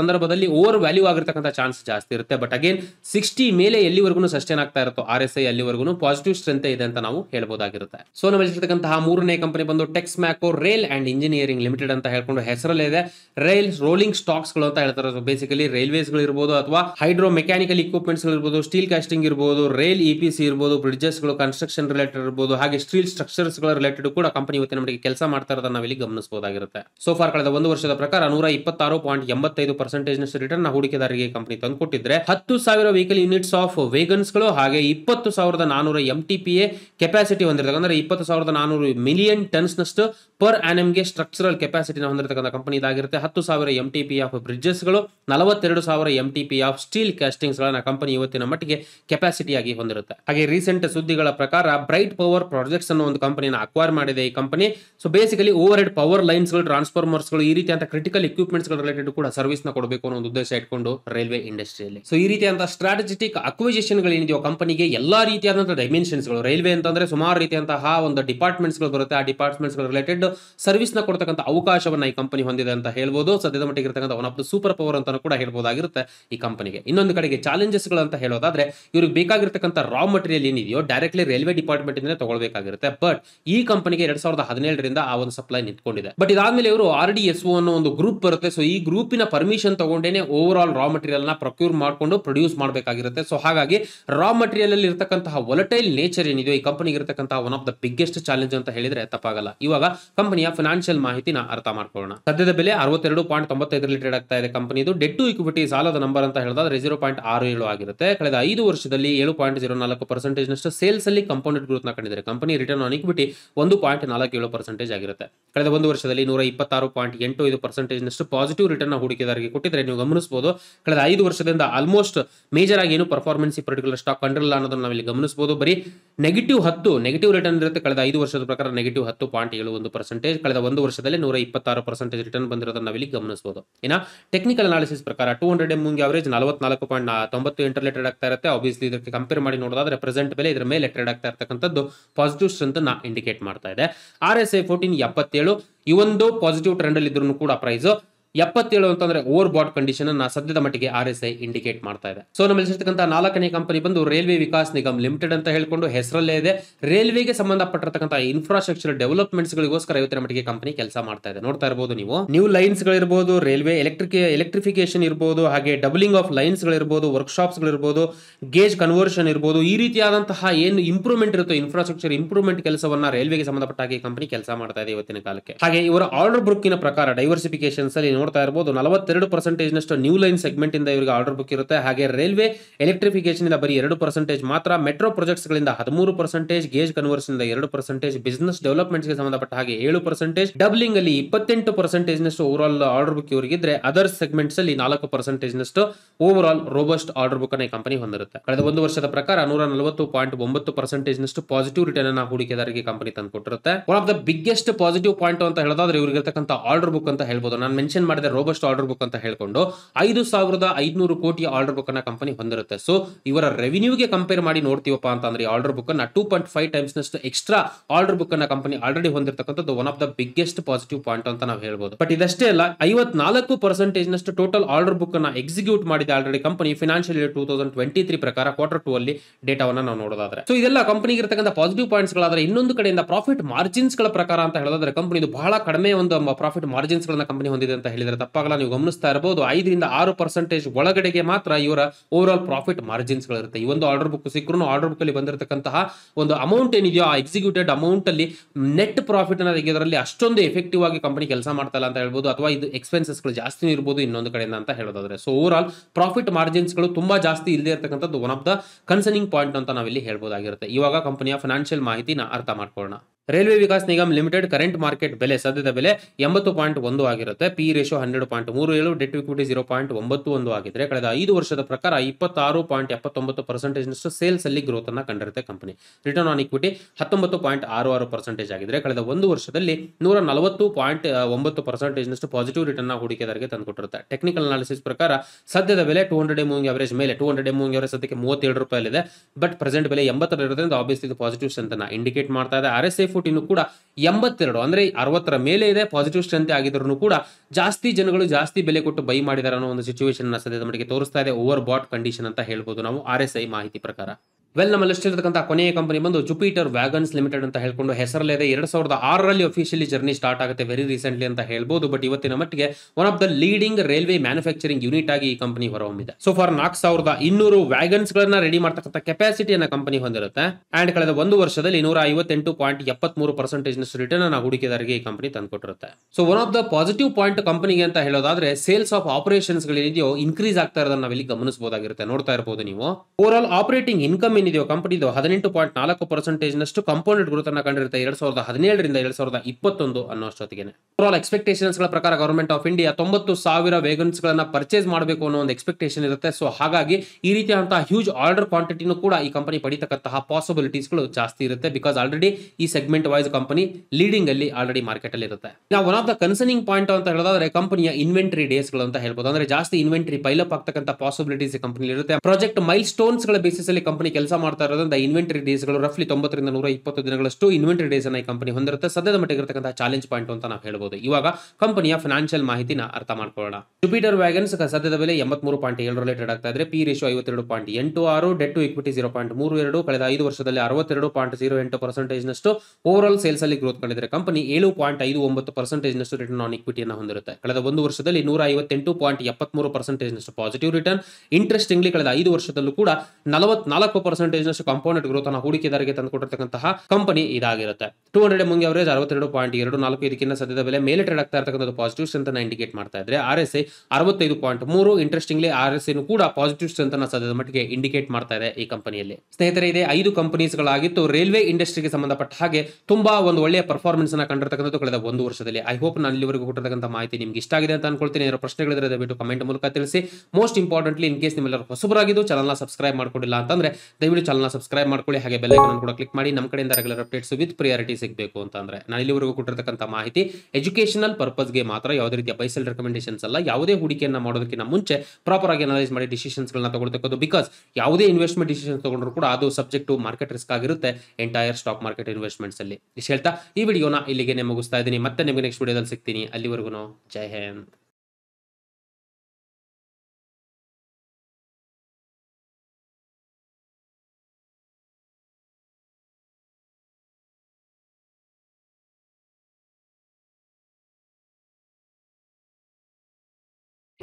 ಸಂದರ್ಭದಲ್ಲಿ ಓವರ್ ವ್ಯಾಲ್ಯೂ ಆಗಿರ್ತಕ್ಕಂಥ ಚಾನ್ಸ್ ಜಾಸ್ತಿ ಇರುತ್ತೆ. ಬಟ್ ಅಗೇನ್ ಸಿಕ್ಸ್ಟಿ ಮೇಲೆ ಎಲ್ಲಿವರೆಗೂ ಸಸ್ಟೇನ್ ಆಗ್ತಾ ಇರುತ್ತೋ ಆರ್ ಎಸ್ ಐ ಅಲ್ಲಿವರೆಗೂ ಪಾಸಿಟಿವ್ ಸ್ಟ್ರೆಂತ್ ಇದೆ ಅಂತ ನಾವು ಹೇಳ್ಬೋದಾಗಿರುತ್ತೆ. ಸೊ ನಮ್ಮಲ್ಲಿರ್ತಕ್ಕಂತಹ ಮೂರನೇ ಕಂಪನಿ ಬಂದು Texmaco rail and engineering limited ಅಂತ ಹೇಳ್ಕೊಂಡು ಹೆಸರಲ್ಲಿದೆ ರೈಲ್ ರೋಲಿಂಗ್ ಸ್ಟಾಕ್ಸ್ಗಳು ಅಂತ ಹೇಳ್ತಾರೆ. ಬೇಸಿಕಲಿ ರೈಲ್ವೇಸ್ ಇರ್ಬೋದು ಅಥವಾ ಹೈಡ್ರೋ ಮೆಕ್ಯಾನಿಕಲ್ ಇಕ್ವಿಪ್ಮೆಂಟ್ಸ್ ಇರ್ಬೋದು ಸ್ಟೀಲ್ ಕಾಸ್ಟಿಂಗ್ ಇರ್ಬೋದು ರೈಲ್ ಇ ಪಿ ಇರ್ಬೋದು ಬ್ರಿಡ್ಜಸ್ಗಳು ಕನ್ಸ್ಟ್ರಕ್ಷನ್ ರಿಲೇಟೆಡ್ ಇರ್ಬೋದು, ಹಾಗೆ ಸ್ಟೀಲ್ ಸ್ಟ್ರಕ್ಚರ್ಸ್ಗಳ ರಿಲೇಟೆಡ್ ಕೂಡ ಕಂಪನಿ ಇವತ್ತಿನ ಮಟ್ಟಿಗೆ ಕೆಲಸ ಮಾಡ್ತಾ ಇರೋದನ್ನ ನಾವಿಲ್ಲಿ ಗಮನಿಸಬಹುದಾಗಿರುತ್ತೆ ಸೊ ಫಾರ್ ಕಳೆದ ಒಂದು ವರ್ಷದ ಪ್ರಕಾರ ನೂರ ಇಪ್ಪತ್ತಾರು ಪಾಯಿಂಟ್ ಎಂಬತ್ತೈದು ಪರ್ಸೆಂಟೇಜ್ ನಷ್ಟು ರಿಟರ್ನ್ ಹೂಡಿಕೆದಾರರಿಗೆ ಕಂಪನಿ ತಂದುಕೊಟ್ಟಿದ್ರೆ, ಹತ್ತು ಸಾವಿರ ವೆಹಿಕಲ್ ಯೂನಿಟ್ಸ್ ಆಫ್ ವೇಗನ್ಸ್ಗಳು ಹಾಗೆ ಇಪ್ಪತ್ತು ಸಾವಿರದ ನಾನೂರ M T P A capacity ಹೊಂದಿರತಕ್ಕ ಅಂದ್ರೆ ಇಪ್ಪತ್ತು ಸಾವಿರದ ನಾನೂರು ಮಿಲಿಯನ್ ಟನ್ಸ್ ನಷ್ಟು ಪರ್ಗೆ ಸ್ಟ್ರಕ್ಚರಲ್ ಕೆಪಾಸಿಟಿನ ಹೊಂದಿರತಕ್ಕಂಥ ಕಂಪನಿ ಇದಾಗಿರುತ್ತೆ. ಹತ್ತು ಸಾವಿರ ಎಂ ಟಿ ಪಿ ಆಫ್ ಬ್ರಿಡ್ಜಸ್ಗಳು, ನಲವತ್ತೆರಡು ಸಾವಿರ M T P of steel castings ಗಳನ್ನ ಕಂಪನಿ ಇವತ್ತಿನ ಮಟ್ಟಿಗೆ ಕೆಪಾಸಿಟಿ ಆಗಿ ಹೊಂದಿರುತ್ತೆ. ಹಾಗೆ ರೀಸೆಂಟ್ ಸುದ್ದಿಗಳ ಪ್ರಕಾರ ಬ್ರೈಟ್ ಪವರ್ ಪ್ರಾಜೆಕ್ಟ್ಸ್ ಅನ್ನೋ ಒಂದು ಕಂಪನಿನ ಅಕ್ವೈರ್ ಮಾಡಿದೆ ಈ company so basically overhead power ಲೈನ್ಸ್ಗಳು ಟ್ರಾನ್ಸ್ಫಾರ್ಮರ್ಸ್ಗಳು ಈ ರೀತಿಯಂತ ಕ್ರಿಟಿಕಲ್ ಇಕ್ವಿಪ್ಮೆಂಟ್ಸ್ಗಳ ರಿಲೇಟೆಡ್ ಕೂಡ ಸರ್ವಿಸ್ನ ಕೊಡಬೇಕು ಅನ್ನೋ ಒಂದು ಉದ್ದೇಶ ಇಟ್ಕೊಂಡು ರೈಲ್ವೆ ಇಂಡಸ್ಟ್ರಿಯಲ್ಲಿ ಸೊ ಈ ರೀತಿಯಂತ ಸ್ಟ್ರಾಟಜಿಟಿಕ್ ಅಕ್ವಿಜಿಷನ್ಗಳು ಏನಿದೆಯೋ ಕಂಪನಿಗೆ ಎಲ್ಲಾ ರೀತಿಯಾದಂತಹ ಡೈಮೆನ್ಷನ್ಸ್ಗಳು ರೈಲ್ವೆ ಅಂತಂದ್ರೆ ಸುಮಾರು ರೀತಿಯಂತಹ ಒಂದು ಡಿಪಾರ್ಟ್ಮೆಂಟ್ಸ್ಗಳು ಬರುತ್ತೆ. ಆ ಡಿಪಾರ್ಟ್ಮೆಂಟ್ಸ್ಗಳು ರಿಲೇಟೆಡ್ ಸರ್ವಿಸ್ನ ಕೊಡ್ತಕ್ಕಂಥ ಅವಕಾಶವನ್ನ ಈ ಕಂಪನಿ ಹೊಂದಿದೆ ಅಂತ ಹೇಳ್ಬೋದು. ಸದ್ಯದ ಮಟ್ಟಿಗೆ ಇರತಕ್ಕಂಥ one of the super power ಅಂತ ಕೂಡ ಹೇಳ್ಬೋದಾಗಿರುತ್ತೆ. ಈ ಕಂಪನಿಗೆ ಇನ್ನೊಂದು ಕಡೆಗೆ ಚಾಲೆಂಜಸ್ಗಳು ಅಂತ ಹೇಳೋದಾದ್ರೆ, ಇವ್ರಿಗೆ ಬೇಕಾಗಿರ್ತಕ್ಕಂಥ ರಾ ಮಟೀರಿಯಲ್ ಏನಿದೆಯೋ ಡೈರೆಕ್ಟ್ಲಿ ರೈಲ್ವೆ ಡಿಪಾರ್ಟ್ಮೆಂಟ್ ಇಂದ ತಗೊಳ್ಬೇಕಾಗಿರುತ್ತೆ. ಬಟ್ ಈ ಕಂಪನಿಗೆ ಎರಡ್ ಸಾವಿರದ ಹದಿನೇಳರಿಂದ ಆ ಒಂದು ಸಪ್ಲೈ ನಿಂತ್ಕೊಂಡಿದೆ. ಬಟ್ ಇದಾದ್ಮೇಲೆ ಇವರು ಆರ್ ಡಿ ಎಸ್ ಅನ್ನೋ ಒಂದು ಗ್ರೂಪ್ ಬರುತ್ತೆ. ಸೊ ಈ ಗ್ರೂಪಿನ ಪರ್ಮಿಷನ್ ತಗೊಂಡೇನೆ ಓವರ್ ಆಲ್ ರಾ ಮಟೀರಿಯಲ್ನ ಪ್ರೊಕ್ಯೂರ್ ಮಾಡಿಕೊಂಡು ಪ್ರೊಡ್ಯೂಸ್ ಮಾಡಬೇಕಾಗಿರುತ್ತೆ. ಸೊ ಹಾಗಾಗಿ ರಾ ಮಟೀರಿಯಲ್ ಅಲ್ಲಿ ಇರತಕ್ಕಂತಹ ವಲಟೈಲ್ ನೇಚರ್ ಏನಿದೆಯೋ ಈ ಕಂಪನಿಗೆ ಇರತಕ್ಕಂತಹ one of the biggest challenge ಅಂತ ಹೇಳಿದ್ರೆ ತಪ್ಪಾಗಲ್ಲ. ಇವಾಗ ಕಂಪನಿಯ ಫಿನಾನ್ಷಿಯಲ್ ಮಾಹಿತಿನ ಅರ್ಥ ಮಾಡ್ಕೊಳ್ಳೋಣ. ಸದ್ಯದ ಬೆಲೆ ಅರವತ್ತೆರಡು ಪಾಯಿಂಟ್ ತೊಂಬತ್ತೈದರಲ್ಲಿ ಟ್ರೇಡ್ ಆಗ್ತಾ ಇದೆ ಕಂಪನಿದು ಡೆಟ್ ಟು ಇಕ್ವಿಟೀಸ್ ಸಾಲದ ನಂಬರ್ ಅಂತ ಹೇಳಿದ್ರೆ ಜೀರೋ ಪಾಯಿಂಟ್ ಆರು ಏಳು ಆಗಿರುತ್ತೆ. ಕಳೆದ ಐದು ವರ್ಷದಲ್ಲಿ ಏಳು ಪಾಯಿಂಟ್ ಜೀರೋ ನಾಲ್ಕು ಪರ್ಸೆಂಟೇಜ್ನಷ್ಟು ಸೇಲ್ಸ್ ಅಲ್ಲಿ ಕಂಪೌಂಡೆಡ್ನ ಕಂಡಿದ್ದಾರೆ. ಕಂಪನಿ ರಿಟರ್ನ್ ಆನ್ ಇಕ್ವಿಟಿ ಒಂದು ಪಾಯಿಂಟ್ ನಾಲ್ಕು ಏಳು ಪರ್ಸೆಂಟೇಜ್ ಆಗಿರುತ್ತೆ. ಕಳೆದ ಒಂದು ವರ್ಷದಲ್ಲಿ ನೂರ ಇಪ್ಪತ್ತಾರು ಪಾಯಿಂಟ್ ಎಂಟು ಐದು ಪರ್ಸೆಂಟೇಜ್ನಷ್ಟು ಪಾಸಿಟಿವ್ ರಿಟರ್ನ್ ಹೂಡಿಕೆದಾರರಿಗೆ ಕೊಟ್ಟಿದ್ರೆ ನೀವು ಗಮನಿಸಬಹುದು ಕಳೆದ ಐದು ವರ್ಷದಿಂದ ಆಲ್ಮೋಸ್ಟ್ ಮೇಜರ್ ಆಗಿ ಏನು ಪರ್ಫಾರ್ಮೆನ್ಸ್ ಈ ಪರ್ಟಿಕ್ಯುಲರ್ ಸ್ಟಾಕ್ ಕಂಡಿರಲ್ಲ ಅನ್ನೋದನ್ನ ನಾವಿಲ್ಲಿ ಗಮನಿಸಬಹುದು ಬರೀ ನೆಗೆಟಿವ್ ಹತ್ತು ನೆಗೆಟಿವ್ ರಿಟರ್ನ್ ಇರುತ್ತೆ. ಕಳೆದ ಐದು ವರ್ಷದ ಪ್ರಕಾರ ನೆಗೆಟಿವ್ ಹತ್ತು ಪಾಯಿಂಟ್ ಏಳು ಒಂದು ಪರ್ಸೆಂಟೇಜ್ ಕಳೆದ ಒಂದು ವರ್ಷದಲ್ಲಿ ನೂರ ಇಪ್ಪತ್ತಾರು ಪರ್ಸೆಂಟೇಜ್ ರಿಟರ್ನ್ ಬಂದಿರೋದನ್ನ ನಾವಿಲ್ಲಿ ಗಮನಿಸಬಹುದು ಇನ್ನ ಟೆಕ್ನಿಕಲ್ ಅನಾಲಿಸಿಸ್ ಪ್ರಕಾರ ಟೂ ಎಂ ಅವರೇಜ್ ನಲವತ್ನಾಲ್ಕು ಪಾಯಿಂಟ್ ತೊಂಬತ್ತು ಎಂಟರಲ್ಲಿ ಟ್ರೇಡ್ ಆಗ್ತಾ ಇರುತ್ತೆ. ಆಬ್ವಿಯಸ್ಲಿ ಇದಕ್ಕೆ ಕಂಪೇರ್ ಮಾಡಿ ನೋಡೋದಾದ್ರೆ ಪ್ರೆಸೆಂಟ್ ಬೆಲೆ ಇದರ ಮೇಲೆ ಟ್ರೇಡ್ ಆಗ್ತಾ ಇರ್ತಕ್ಕಂಥದ್ದು ಪಾಸಿಟಿವ್ ಸ್ಟ್ರೆಂತ್ ಇಂಡಿಕೇಟ್ ಮಾಡ್ತಾ ಇದೆ. ಆರ್ ಎಸ್ ಐ ಫೋರ್ಟೀನ್ ಎಪ್ಪತ್ತೇಳು, ಈ ಒಂದು ಪಾಸಿಟಿವ್ ಟ್ರೆಂಡ್ ಅಲ್ಲಿ ಇದ್ರೂ ಕೂಡ ಪ್ರೈಸ್ ಎಪ್ಪತ್ತೇಳು ಅಂತಂದ್ರೆ ಓವರ್ ಬಾಟ್ ಕಂಡೀಷನ್ ಅನ್ನ ಸದ್ಯದ ಮಟ್ಟಿಗೆ ಆರ್ ಎಸ್ ಐ ಇಂಡಿಕೇಟ್ ಮಾಡ್ತಾ ಇದೆ. ಸೊ ನಮ್ಮಲ್ಲಿ ನಾಲ್ಕನೇ ಕಂಪನಿ ಬಂದು ರೈಲ್ವೆ ವಿಕಾಸ್ ನಿಗಮ್ ಲಿಮಿಟೆಡ್ ಅಂತ ಹೇಳ್ಕೊಂಡು ಹೆಸರಲ್ಲೇ ಇದೆ. ರೈಲ್ವೆಗೆ ಸಂಬಂಧಪಟ್ಟಿರತಕ್ಕಂಥ ಇನ್ಫ್ರಾಸ್ಟ್ರಕ್ಚರ್ ಡೆವಲಪ್ಮೆಂಟ್ಸ್ ಗಳಿಗೋಸ್ಕರ ಇವತ್ತಿನ ಮಟ್ಟಿಗೆ ಕಂಪನಿ ಕೆಲಸ ಮಾಡ್ತಾ ಇದೆ. ನೋಡ್ತಾ ಇರಬಹುದು ನೀವು. ನ್ಯೂ ಲೈನ್ಸ್ ಗಳಿರ್ಬೋದು ರೈಲ್ವೆ ಎಲೆಕ್ಟ್ರಿಕ್ ಎಲೆಕ್ಟ್ರಿಫಿಕೇಶನ್ ಇರ್ಬೋದು, ಹಾಗೆ ಡಬಲಿಂಗ್ ಆಫ್ ಲೈನ್ಸ್ ಗಳಿರ್ಬೋದು ವರ್ಕ್ಶಾಪ್ಸ್ ಗಳಿರ್ಬೋದು ಗೇಜ್ ಕನ್ವರ್ಷನ್ ಇರ್ಬೋದು, ಈ ರೀತಿಯಾದಂತಹ ಏನು ಇಂಪ್ರೂವ್ಮೆಂಟ್ ಇರುತ್ತೋ ಇನ್ಫ್ರಾಸ್ಟ್ರಕ್ಚರ್ ಇಂಪ್ರೂವ್ಮೆಂಟ್ ಕೆಲಸವನ್ನ ರೈಲ್ವೆಗೆ ಸಂಬಂಧಪಟ್ಟ ಹಾಗೆ ಕಂಪನಿ ಕೆಲಸ ಮಾಡ್ತಾ ಇದೆ ಇವತ್ತಿನ ಕಾಲಕ್ಕೆ. ಹಾಗೆ ಇವರ ಆರ್ಡರ್ ಬುಕ್ಕಿನ ಪ್ರಕಾರ ಡೈವರ್ಸಿಫಿಕೇಶನ್ ಅಲ್ಲಿ ನೋಡ್ತಾ ಇರಬಹುದು ನಲವತ್ತೆರಡು ಪರ್ಸೆಂಟೇಜ್ ನಷ್ಟು ನ್ಯೂ ಲೈನ್ ಸೆಗ್ಮೆಂಟ್ ಇಂದ ಇವರಿಗೆ ಆರ್ಡರ್ ಬುಕ್ ಇರುತ್ತೆ. ಹಾಗೆ ರೈಲ್ವೆ ಎಲೆಕ್ಟ್ರಿಫಿಕೇಶನ್ ಇಂದ ಬರೀ ಎರಡು ಪರ್ಸೆಂಟೇಜ್ ಮಾತ್ರ. ಮೆಟ್ರೋ ಪ್ರಾಜೆಕ್ಟ್ಸ್ ಗಳಿಂದ ಹದಿಮೂರು ಪರ್ಸೆಂಟೇಜ್ ಗೇಜ್ ಕನ್ವರ್ಷನ್ ಇಂದ ಎರಡು ಪರ್ಸೆಂಟೇಜ್ ಬಿಸ್ನೆಸ್ ಡೆವಲಪ್ಮೆಂಟ್ಸ್ಗೆ ಸಂಬಂಧಪಟ್ಟ ಹಾಗೆ ಏಳು ಪರ್ಸೆಂಟೇಜ್ ಡಬ್ಲಿಂಗ್ ಅಲ್ಲಿ ಇಪ್ಪತ್ತೆಂಟು ಪರ್ಸೆಂಟೇಜ್ ನಷ್ಟು ಓವರ್ ಆಲ್ ಆರ್ಡರ್ ಬುಕ್ ಇವರಿಗಿದ್ರೆ ಅದರ್ ಸೆಗ್ಮೆಂಟ್ಸ್ ಅಲ್ಲಿ ನಾಲ್ಕು ಪರ್ಸೆಂಟೇಜ್ ನಷ್ಟು overall robust order book ಅನ್ನ ಈ ಕಂಪನಿ ಹೊಂದಿರುತ್ತೆ. ಕಳೆದ ಒಂದು ವರ್ಷದ ಪ್ರಕಾರ ನೂರ ನಲವತ್ತು ಪಾಯಿಂಟ್ ಒಂಬತ್ತು ಪರ್ಸೆಂಟೇಜ್ ನಷ್ಟು ಪಾಸಿಟಿವ್ ರಿಟರ್ನ್ ಅನ್ನ ಹೂಡಿಕೆದಾರರಿಗೆ ಕಂಪನಿ ತಂದು ಕೊಟ್ಟಿರುತ್ತೆ one of the biggest positive point ಅಂತ ಹೇಳೋದಾದ್ರೆ ಇವ್ರಿಗಿರ್ತಕ್ಕಂಥ ಆರ್ಡರ್ ಬುಕ್ ಅಂತ ಹೇಳ್ಬೋದು. ನಾನು ಮೆನ್ಷನ್ ಮಾಡಿದೆ ರೋಬಸ್ಟ್ ಆರ್ಡರ್ ಬುಕ್ ಅಂತ ಹೇಳ್ಕೊಂಡು ಐದು ಸಾವಿರದ ಐದುನೂರು ಕೋಟಿ ಆರ್ಡರ್ ಬುಕ್ ಅನ್ನ ಕಂಪನಿ ಹೊಂದಿರುತ್ತೆ. ಸೊ ಇವರ ರೆವಿನ್ಯೂಗೆ ಕಂಪೇರ್ ಮಾಡಿ ನೋಡ್ತೀವಪ್ಪ ಅಂತಂದ್ರೆ ಆರ್ಡರ್ ಬುಕ್ ಅನ್ನ ಟೂ ಪಾಯಿಂಟ್ ಫೈವ್ ಟೈಮ್ಸ್ ನಷ್ಟು ಎಕ್ಸ್ಟ್ರಾ ಆರ್ಡರ್ ಬುಕ್ ಅನ್ನ company already ಹೊಂದಿರತಕ್ಕಂಥದ್ದು one of the biggest positive point ಅಂತ ನಾವು ಹೇಳ್ಬೋದು. ಬಟ್ ಇದಷ್ಟೇ ಅಲ್ಲ, ಐವತ್ನಾಲ್ಕು ಪರ್ಸೆಂಟೇಜ್ ನಷ್ಟು ಟೋಟಲ್ ಆರ್ಡರ್ ಬುಕ್ ಅನ್ನ ಎಕ್ಸಿಕ್ಯೂಟ್ ಮಾಡಿದೆ already company financial year two thousand twenty three ಪ್ರಕಾರ ಕ್ವಾರ್ಟರ್ ಟೂ ಅಲ್ಲಿ ಡೇಟಾವನ್ನ ನಾವು ನೋಡೋದಾದ್ರೆ. ಸೊ ಇದೆಲ್ಲ ಕಂಪನಿಗೆ ಇರತಕ್ಕಂಥ ಪಾಸಿಟಿವ್ ಪಾಯಿಂಟ್ಸ್ ಗಳಾದ್ರೆ ಇನ್ನೊಂದು ಕಡೆಯಿಂದ ಪ್ರಾಫಿಟ್ ಮಾರ್ಜಿನ್ಸ್ಗಳ ಪ್ರಕಾರ ಅಂತ ಹೇಳೋದಾದ್ರೆ ಕಂಪನಿ ಬಹಳ ಕಡಿಮೆ ಒಂದು ಪ್ರಾಫಿಟ್ ಮಾರ್ಜಿನ್ಸ್ ಗಳನ್ನ ಕಂಪನಿ ಹೊಂದಿದೆ ಅಂತ ಹೇಳಿದ್ರೆ ತಪ್ಪಾಗಲ್ಲ, ನೀವು ಗಮನಿಸ್ತಾ ಇರಬಹುದು ಐದರಿಂದ ಆರು ಪರ್ಸೆಂಟೇಜ್ ಒಳಗಡೆಗೆ ಮಾತ್ರ ಇವರ ಓವರ್ ಆಲ್ ಪ್ರಾಫಿಟ್ ಮಾರ್ಜಿನ್ಸ್ ಗಳಿರುತ್ತೆ. ಈ ಒಂದು ಆರ್ಡರ್ ಬುಕ್ ಸಿಕ್ಕರು ಆರ್ಡರ್ ಬುಕ್ ಅಲ್ಲಿ ಬಂದಿರತಕ್ಕಂತಹ ಒಂದು ಅಮೌಂಟ್ ಏನಿದೆಯೋ ಆ ಎಕ್ಸಿಕ್ಯೂಟೆಡ್ ಅಮೌಂಟ್ ಅಲ್ಲಿ ನೆಟ್ ಪ್ರಾಫಿಟ್ ಅನ್ನ ತೆಗೆಯೋದ್ರಲ್ಲಿ ಅಷ್ಟೊಂದು ಎಫೆಕ್ಟಿವ್ ಆಗಿ ಕಂಪನಿ ಕೆಲಸ ಮಾಡ್ತಾ ಇಲ್ಲ ಅಂತ ಹೇಳ್ಬೋದು. ಅಥವಾ ಇದು ಎಕ್ಸ್ಪೆನ್ಸಸ್ಗಳು ಜಾಸ್ತಿ ಇರ್ಬೋದು ಇನ್ನೊಂದು ಕಡೆಯಿಂದ ಅಂತ ಹೇಳೋದಾದ್ರೆ. ಸೊ ಓವರ್ ಆಲ್ ಪ್ರಾಫಿಟ್ ಮಾರ್ಜಿನ್ಸ್ಗಳು ತುಂಬಾ ಜಾಸ್ತಿ ಇಲ್ಲದೆ ಇರತಕ್ಕಂಥದ್ದು one of the concerning point ಅಂತ ನಾವಿಲ್ಲಿ ಹೇಳ್ಬೋದಾಗಿರುತ್ತೆ. ಇವಾಗ ಕಂಪನಿಯ ಫೈನಾನ್ಷಿಯಲ್ ಮಾಹಿತಿನ ಅರ್ಥ ಮಾಡ್ಕೊಳ್ಳೋಣ. Railway Vikas Nigam limited current market ಬೆಲೆ, ಸದ್ಯದ ಬೆಲೆ ಎಂಬತ್ತು ಪಾಯಿಂಟ್ ಒಂದು ಆಗಿರುತ್ತೆ. ಪಿ ರೇಷೋ ಹನ್ನೆರಡು ಪಾಯಿಂಟ್ ಮೂರು ಏಳು ಡೆಟ್ ಇಕ್ವಿಟಿ ಜೀರೋ ಪಾಯಿಂಟ್ ಒಂಬತ್ತು ಒಂದು ಆಗಿದ್ರೆ ಕಳೆದ ಐದು ವರ್ಷದ ಪ್ರಕಾರ ಇಪ್ಪತ್ತಾರು ಪಾಯಿಂಟ್ ಎಪ್ಪತ್ತೊಂಬತ್ತು ಪರ್ಸೆಂಟೇಜ್ನಷ್ಟು ಸೇಲ್ಸ್ ಅಲ್ಲಿ ಗ್ರೋತ್ ಅನ್ನ ಕಂಡಿರುತ್ತೆ ಕಂಪನಿ ರಿಟರ್ನ್ ಆನ್ ಇಕ್ವಿಟಿ ಹತ್ತೊಂಬತ್ತು ಪಾಯಿಂಟ್ ಆರು ಆರು ಪರ್ಸೆಂಟೇಜ್ ಆಗಿದ್ರೆ ಕಳೆದ ಒಂದು ವರ್ಷದಲ್ಲಿ ನೂರ ನಲವತ್ತು ಪಾಯಿಂಟ್ ಒಂಬತ್ತು ಪರ್ಸೆಂಟೇಜ್ನಷ್ಟು ಪಾಸಿಟಿವ್ ರಿಟರ್ನ್ ಹೂಡಿಕೆದಾರರಿಗೆ ತಂದುಕೊಟ್ಟಿರುತ್ತೆ. ಟೆಕ್ನಿಕಲ್ ಅನಾಲಿಸಿಸ್ ಪ್ರಕಾರ ಸದ್ಯದ ಬೆಲೆ ಟೂ ಹಂಡ್ರೆಡ್ ಮೂವಿಂಗ್ ಅವರೇಜ್ ಮೇಲೆ ಟೂ ಹಂಡ್ರೆಡ್ ಎಂ ಅವರೇಜ್ ಸದ್ಯಕ್ಕೆ ಮೂವತ್ತೆರಡು ರೂಪಾಯಿ ಇದೆ ಬಟ್ ಪ್ರೆಸೆಂಟ್ ಬೆಲೆ ಎಂಬತ್ತರಲ್ಲಿರೋದ್ರಿಂದ ಆಬ್ವಿಯಸ್ಲಿ ಇದು ಪಾಸಿಟಿವ್ ಅಂತ ಇಂಡಿಕೇಟ್ ಮಾಡ್ತಾ ಇದೆ. ಆರ್ ಎಸ್ ಐ ಫೋರ್ಟಿನೂ ಕೂಡ ಎಂಬತ್ತೆರಡು, ಅಂದ್ರೆ ಅರವತ್ತರ ಮೇಲೆ ಇದೆ. ಪಾಸಿಟಿವ್ ಸ್ಟ್ರೆಂತ್ ಆಗಿದ್ರು ಕೂಡ ಜಾಸ್ತಿ ಜನಗಳು ಜಾಸ್ತಿ ಬೆಲೆ ಕೊಟ್ಟು ಬೈ ಮಾಡಿದಾರೆ ಅನ್ನೋ ಒಂದು ಸಿಚುವೇಶನ್ ಸದ್ಯದ ಮಟ್ಟಿಗೆ ತೋರಿಸ್ತಾ ಇದೆ. ಓವರ್ ಬಾಟ್ ಕಂಡೀಷನ್ ಅಂತ ಹೇಳ್ಬೋದು ನಾವು. ಆರ್ ಮಾಹಿತಿ ಪ್ರಕಾರ. ವೆಲ್ ನಮ್ಮ ಲಿಸ್ಟ್ ಇರತಕ್ಕಂಥ ಕೊನೆಯ ಕಂಪನಿ ಬಂದು ಜುಪಿಟರ್ ವ್ಯಾಗನ್ಸ್ ಲಿಮಿಟೆಡ್ ಅಂತ ಹೇಳ್ಕೊಂಡು ಹೆಸರಲ್ಲೇ ಇದೆ. ಎರಡ್ ಸಾವಿರದ ಆರರಲ್ಲಿ ಅಫಿಷಿಯಲಿ ಜರ್ನಿ ಸ್ಟಾರ್ಟ್ ಆಗುತ್ತೆ ವೆರಿ ರೀಸೆಂಟ್ಲಿ ಅಂತ ಹೇಳ್ಬೋದು. ಬಟ್ ಇವತ್ತಿನ ಮಟ್ಟಿಗೆ one of the leading railway manufacturing unit ಆಗಿ ಈ ಕಂಪನಿ ಹೊರಹೊಮ್ಮಿದೆ. ಸೊ ಫಾರ್ ನಾಲ್ಕು ಸಾವಿರದ ಇನ್ನೂರು ವ್ಯಾಗನ್ಸ್ ಗಳನ್ನ ರೆಡಿ ಮಾಡ್ತಕ್ಕಂಥ ಕೆಪಾಸಿಟಿಯನ್ನು ಕಂಪನಿ ಹೊಂದಿರುತ್ತೆ. ಅಂಡ್ ಕಳೆದ ಒಂದು ವರ್ಷದಲ್ಲಿ ನೂರ ಐವತ್ತೆಂಟು ಪಾಯಿಂಟ್ ಎಪ್ಪತ್ಮೂರು ಪರ್ಸೆಂಟೇಜ್ ರಿಟರ್ನ್ ಹೂಡಿಕೆದಾರರಿಗೆ ಈ company ತಂದುಕೊಟ್ಟಿರುತ್ತೆ. So one of the positive point ಕಂಪನಿಗೆ ಅಂತ ಹೇಳೋದಾದ್ರೆ ಸೇಲ್ಸ್ ಆಫ್ ಆಪರೇಷನ್ಸ್ ಗಳಿದೆಯೋ ಇನ್ಕ್ರೀಸ್ ಆಗ್ತಾ ಇರೋದನ್ನ ನಾವಿಲ್ಲಿ ಗಮನಿಸಬಹುದಾಗಿರುತ್ತೆ ನೋಡ್ತಾ ಇರಬಹುದು ನೀವು. ಓವರ್ ಆಲ್ ಆಪರೇಟಿಂಗ್ ಇನ್ಕಮ್ ಏನಿದೆಯೋ ಕಂಪನಿದು ಹದಿನೆಂಟು ಪಾಯಿಂಟ್ ನಾಲ್ಕು ಪರ್ಸೆಂಟೇಜ್ ನಷ್ಟು ಕಂಪೌಂಡೆಡ್ ಗುರುತನ್ನ ಕಂಡಿರುತ್ತೆ ಎರಡ್ ಸಾವಿರದ ಹದಿನೇಳರಿಂದ ಎರಡ್ ಸಾವಿರದ ಇಪ್ಪತ್ತೊಂದು ಅನ್ನೋಷ್ಟೊತ್ತಿಗೆ ಓವರ್ ಆಲ್ ಎಕ್ಸ್ಪೆಕ್ಟೇಷನ್ಸ್ಗಳ ಪ್ರಕಾರ ಗವರ್ಮೆಂಟ್ ಆಫ್ ಇಂಡಿಯಾ ತೊಂಬತ್ತು ಸಾವಿರ ವೇಗನ್ಸ್ ಗಳನ್ನ ಪರ್ಚೇಸ್ ಮಾಡಬೇಕು ಅನ್ನೋ ಒಂದು ಎಕ್ಸ್ಪೆಕ್ಟೇಷನ್ ಇರುತ್ತೆ. ಸೊ ಹಾಗಾಗಿ ಈ ರೀತಿಯಾದಂತಹ ಹ್ಯೂಜ್ ಆರ್ಡರ್ ಕ್ವಾಂಟಿಟಿನೂ ಕೂಡ ಈ ಕಂಪನಿ ಪಡಿತಕ್ಕಂತಹ ಪಾಸಿಬಿಲಿಟೀಸ್ಗಳು ಜಾಸ್ತಿ ಇರುತ್ತೆ. ಬಿಕಾಸ್ ಆಲ್ರೆಡಿ ಈ ಸೆಗ್ಮೆಂಟ್ ವೈಸ್ ಕಂಪನಿ ಲೀಡಿಂಗ್ ಅಲ್ಲಿ ಆಲ್ರೆಡಿ ಮಾರ್ಕೆಟ್ ಅಲ್ಲಿ ಇರುತ್ತೆ. ನಾವು one of the concerning point ಅಂತ ಹೇಳೋದಾದ್ರೆ ಕಂಪನಿಯ ಇನ್ವೆಂಟರಿ ಡೇಸ್ಗಳು ಅಂತ ಹೇಳ್ಬೋದು. ಅಂದ್ರೆ ಜಾಸ್ತಿ ಇನ್ವೆಂಟರಿ ಪೈಲಪ್ ಆಗ್ತಕ್ಕಂಥ ಪಾಸಿಬಿಲಿಟೀಸ್ ಕಂಪನಿ ಇರುತ್ತೆ. ಪ್ರಾಜೆಕ್ಟ್ ಮೈಲ್ ಸ್ಟೋನ್ಸ್ಗಳ ಬೇಸಿಸ್ ಅಲ್ಲಿ ಕಂಪನಿ ಕೆಲಸ ಮಾಡ್ತಾ ಇರೋದ್ರಿಂದ ಇನ್ವೆಂಟರಿ ಡೇಸ್ಗಳು ರಫ್ಲಿ ತೊಂಬತ್ತರಿಂದ ನೂರ ಇಪ್ಪತ್ತು ದಿನಗಳಷ್ಟು ಇನ್ವೆಂಟರಿ ಡೇಸ್ ಅನ್ನ ಈ ಕಂಪನಿ ಹೊಂದಿರುತ್ತೆ. ಸದ್ಯದ ಮಟ್ಟಿಗೆ ಇರತಕ್ಕಂಥ ಚಾಲೆಂಜ್ ಪಾಯಿಂಟ್ ಅಂತ ನಾವು ಹೇಳ್ಬೋದು. ಇವಾಗ ಕಂಪನಿಯ ಫಿನಾನ್ಷಿಯಲ್ ಮಾಹಿತಿನ ಅರ್ಥ ಮಾಡ್ಕೊಳ್ಳೋಣ. ಜುಪಿಟರ್ ವ್ಯಾಗನ್ಸ್ ಸದ್ಯದ ಬೆಲೆ ಎಂಬತ್ಮೂರು ಪಾಯಿಂಟ್ ಏಳು ರಿಲೇಟೆಡ್ ಆಗ್ತಾ ಇದ್ರೆ ಪಿ ರೇಷೋ ಐವತ್ತೆರಡು ಪಾಯಿಂಟ್ ಎಂಟು ಆರು debt to equity zero point ಮೂರು ಎರಡು, ಕಳೆದ ಐದು ವರ್ಷದಲ್ಲಿ ಅರವತ್ತೆರಡು ಪಾಯಿಂಟ್ ಜೀರೋ ಎಂಟು ಪರ್ಸೆಂಟೇಜ್ ನಷ್ಟು ಓವರ್ ಆಲ್ ಸೇಲ್ಸ್ ಅಲ್ಲಿ ಗ್ರೋತ್ ಕಂಡಿದ್ರೆ ಕಂಪನಿ ಏಳು ಪಾಯಿಂಟ್ ಐದು ಒಂಬತ್ತು ಪರ್ಸೆಂಟೇಜ್ ನಷ್ಟು ರಿಟರ್ನ್ ಆನ್ ಇಕ್ವಿಟಿಯನ್ನು ಹೊಂದಿರುತ್ತೆ. ಕಳೆದ ಒಂದು ವರ್ಷದಲ್ಲಿ ನೂರ ಐವತ್ತೆಂಟು ಪಾಯಿಂಟ್ ಎಪ್ಪತ್ಮೂರು ಪರ್ಸೆಂಟೇಜ್ ನಷ್ಟು ಪಾಸಿಟಿವ್ ರಿಟರ್ನ್ ಇಂಟ್ರೆಸ್ಟಿಂಗ್ಲಿ ಕಳೆದ ಐದು ವರ್ಷದಲ್ಲೂ ಕೂಡ ನಲವತ್ನಾಲ್ಕು ಪರ್ಸೆಂಟ್ ಪರ್ಸೆಂಟೇಜ್ ನಷ್ಟು ಕಾಂಪೌಂಡೆಡ್ ಗ್ರೋತ್ ಅನ್ನು ಹೂಡಿಕೆದಾರರಿಗೆ ತಂದುಕೊಟ್ಟಿರ್ತಕ್ಕಂತಹ ಕಂಪನಿ ಇದಾಗಿರುತ್ತೆ. ಟೂ ಹಂಡ್ರೆಡ್ ಮುಂಗೆ ಅವರೇಜ್ ಅರವತ್ತೆರಡು ಪಾಯಿಂಟ್ ಎರಡು ನಾಲ್ಕು ಇದಕ್ಕಿಂತ ಸದ್ಯದ ಬೆಲೆ ಮೇಲೆ ಟ್ರೇಡ್ ಆಗ್ತಾ ಇರತಕ್ಕಂಥದ್ದು ಪಾಸಿಟಿವ್ ಸ್ಟ್ರೆಂತ್ ಇಂಡಿಕೇಟ್ ಮಾಡ್ತಾ ಇದ್ರೆ ಆರ್ ಎಸ್ ಐ ಅರವತ್ತೈದು ಪಾಯಿಂಟ್ ಮೂರು ಇಂಟ್ರೆಸ್ಟಿಂಗ್ಲಿ ಆರ್ ಎಸ್ ಐನು ಕೂಡ ಪಾಸಿಟಿವ್ ಸ್ಟ್ರೆಂತ್ ಸದ್ಯದ ಮಟ್ಟಿಗೆ ಇಂಡಿಕೇಟ್ ಮಾಡ್ತಾ ಇದೆ ಈ ಕಂಪನಿಯಲ್ಲಿ ಸ್ನೇಹಿತರೆ, ಇದೆ ಐದು ಕಂಪನೀಸ್ಗಳಾಗಿತ್ತು ರೈಲ್ವೆ ಇಂಡಸ್ಟ್ರಿಗೆ ಸಂಬಂಧಪಟ್ಟ ಹಾಗೆ ತುಂಬಾ ಒಂದು ಒಳ್ಳೆಯ ಪರ್ಫಾರ್ಮೆನ್ಸ್ ಅನ್ನ ಕಂಡಿರ್ತಕ್ಕಂಥದ್ದು ಕಳೆದ ಒಂದು ವರ್ಷದಲ್ಲಿ. ಐ ಹೋಪ್ ನಾನು ಇಲ್ಲಿವರೆಗೂ ಕೊಟ್ಟಿರ್ತಕ್ಕಂಥ ಮಾಹಿತಿ ನಿಮ್ಗೆ ಇಷ್ಟ ಆಗಿದೆ ಅಂತ ಅನ್ಕೊಳ್ತೀನಿ. ಏನಾದ್ರು ಪ್ರಶ್ನೆಗಳಿದ್ರೆ ದಯವಿಟ್ಟು ಕಮೆಂಟ್ ಮೂಲಕ ತಿಳಿಸಿ. ಮೋಸ್ಟ್ ಇಂಪಾರ್ಟೆಂಟ್ಲಿ ಇನ್ ಕೇಸ್ ನಿಮ್ಮೆಲ್ಲರೂ ಹೊಸಬರಾಗಿದ್ದು ಚಾನಲ್ನ ಸಬ್ಸ್ಕ್ರೈಬ್ ಮಾಡ್ಕೊಂಡಿಲ್ಲ ಅಂತಂದ್ರೆ ದಯವಿಟ್ಟು ಚಾನಲ್ನ ಸಬ್ಸ್ಕ್ರೈಬ್ ಮಾಡ್ಕೊಳ್ಳಿ, ಹಾಗೆ ಬೆಲ್ ಐಕನ್ ಕೂಡ ಕ್ಲಿಕ್ ಮಾಡಿ ನಮ್ಮ ಕಡೆಯಿಂದ ರೆಗ್ಯುಲರ್ ಅಪ್ಡೇಟ್ಸ್ ವಿತ್ ಪ್ರಿಯಾರಿಟಿ ಸಿಗಬೇಕು ಅಂತಂದ್ರೆ. ನಾನು ಇಲ್ಲಿವರೆಗೂ ಕೊಟ್ಟಿರ್ತಕ್ಕಂಥ ಮಾಹಿತಿ ಎಜುಕೇಶನಲ್ ಪರ್ಪಸ್ಗೆ ಮಾತ್ರ ಯಾವುದೇ ರೀತಿಯ ಬೈಸಲ್ ರೆಕಮೆಂಡೇಶನ್ಸ್ ಅಲ್ಲ, ಯಾವುದೇ ಹೂಡಿಕೆಯನ್ನ ಮಾಡೋದಕ್ಕಿಂತ ಮುಂಚೆ ಪ್ರಾಪರ್ ಆಗಿ ಅನಲೈಸ್ ಮಾಡಿ ಡಿಸಿಷನ್ಸ್ಗಳನ್ನ ತಗೊಳ್ತಕ್ಕದ್ದು. ಬಿಕಾಸ್ ಯಾವುದೇ ಇನ್ವೆಸ್ಟ್ಮೆಂಟ್ ಡಿಸಿಷನ್ ತಗೊಂಡ್ರು ಕೂಡ ಅದು ಸಬ್ಜೆಕ್ಟ್ ಟು ಮಾರ್ಕೆಟ್ ರಿಸ್ಕ್ ಆಗಿರುತ್ತೆ ಎಂಟೈರ್ ಸ್ಟಾಕ್ ಮಾರ್ಕೆಟ್ ಇನ್ವೆಸ್ಟ್ಮೆಂಟ್ಸ್ ಅಲ್ಲಿ. ಇಷ್ಟು ಹೇಳ್ತಾ, ಈ ವಿಡಿಯೋನ ಇಲ್ಲಿಗೆ ಮುಗಿಸ್ತಾ ಇದ್ದೀನಿ. ಮತ್ತೆ ನಿಮಗೆ ನೆಕ್ಸ್ಟ್ ವಿಡಿಯೋದಲ್ಲಿ ಸಿಗ್ತೀನಿ. ಅಲ್ಲಿವರೆಗೂ ಜೈ ಹಿಂದ್.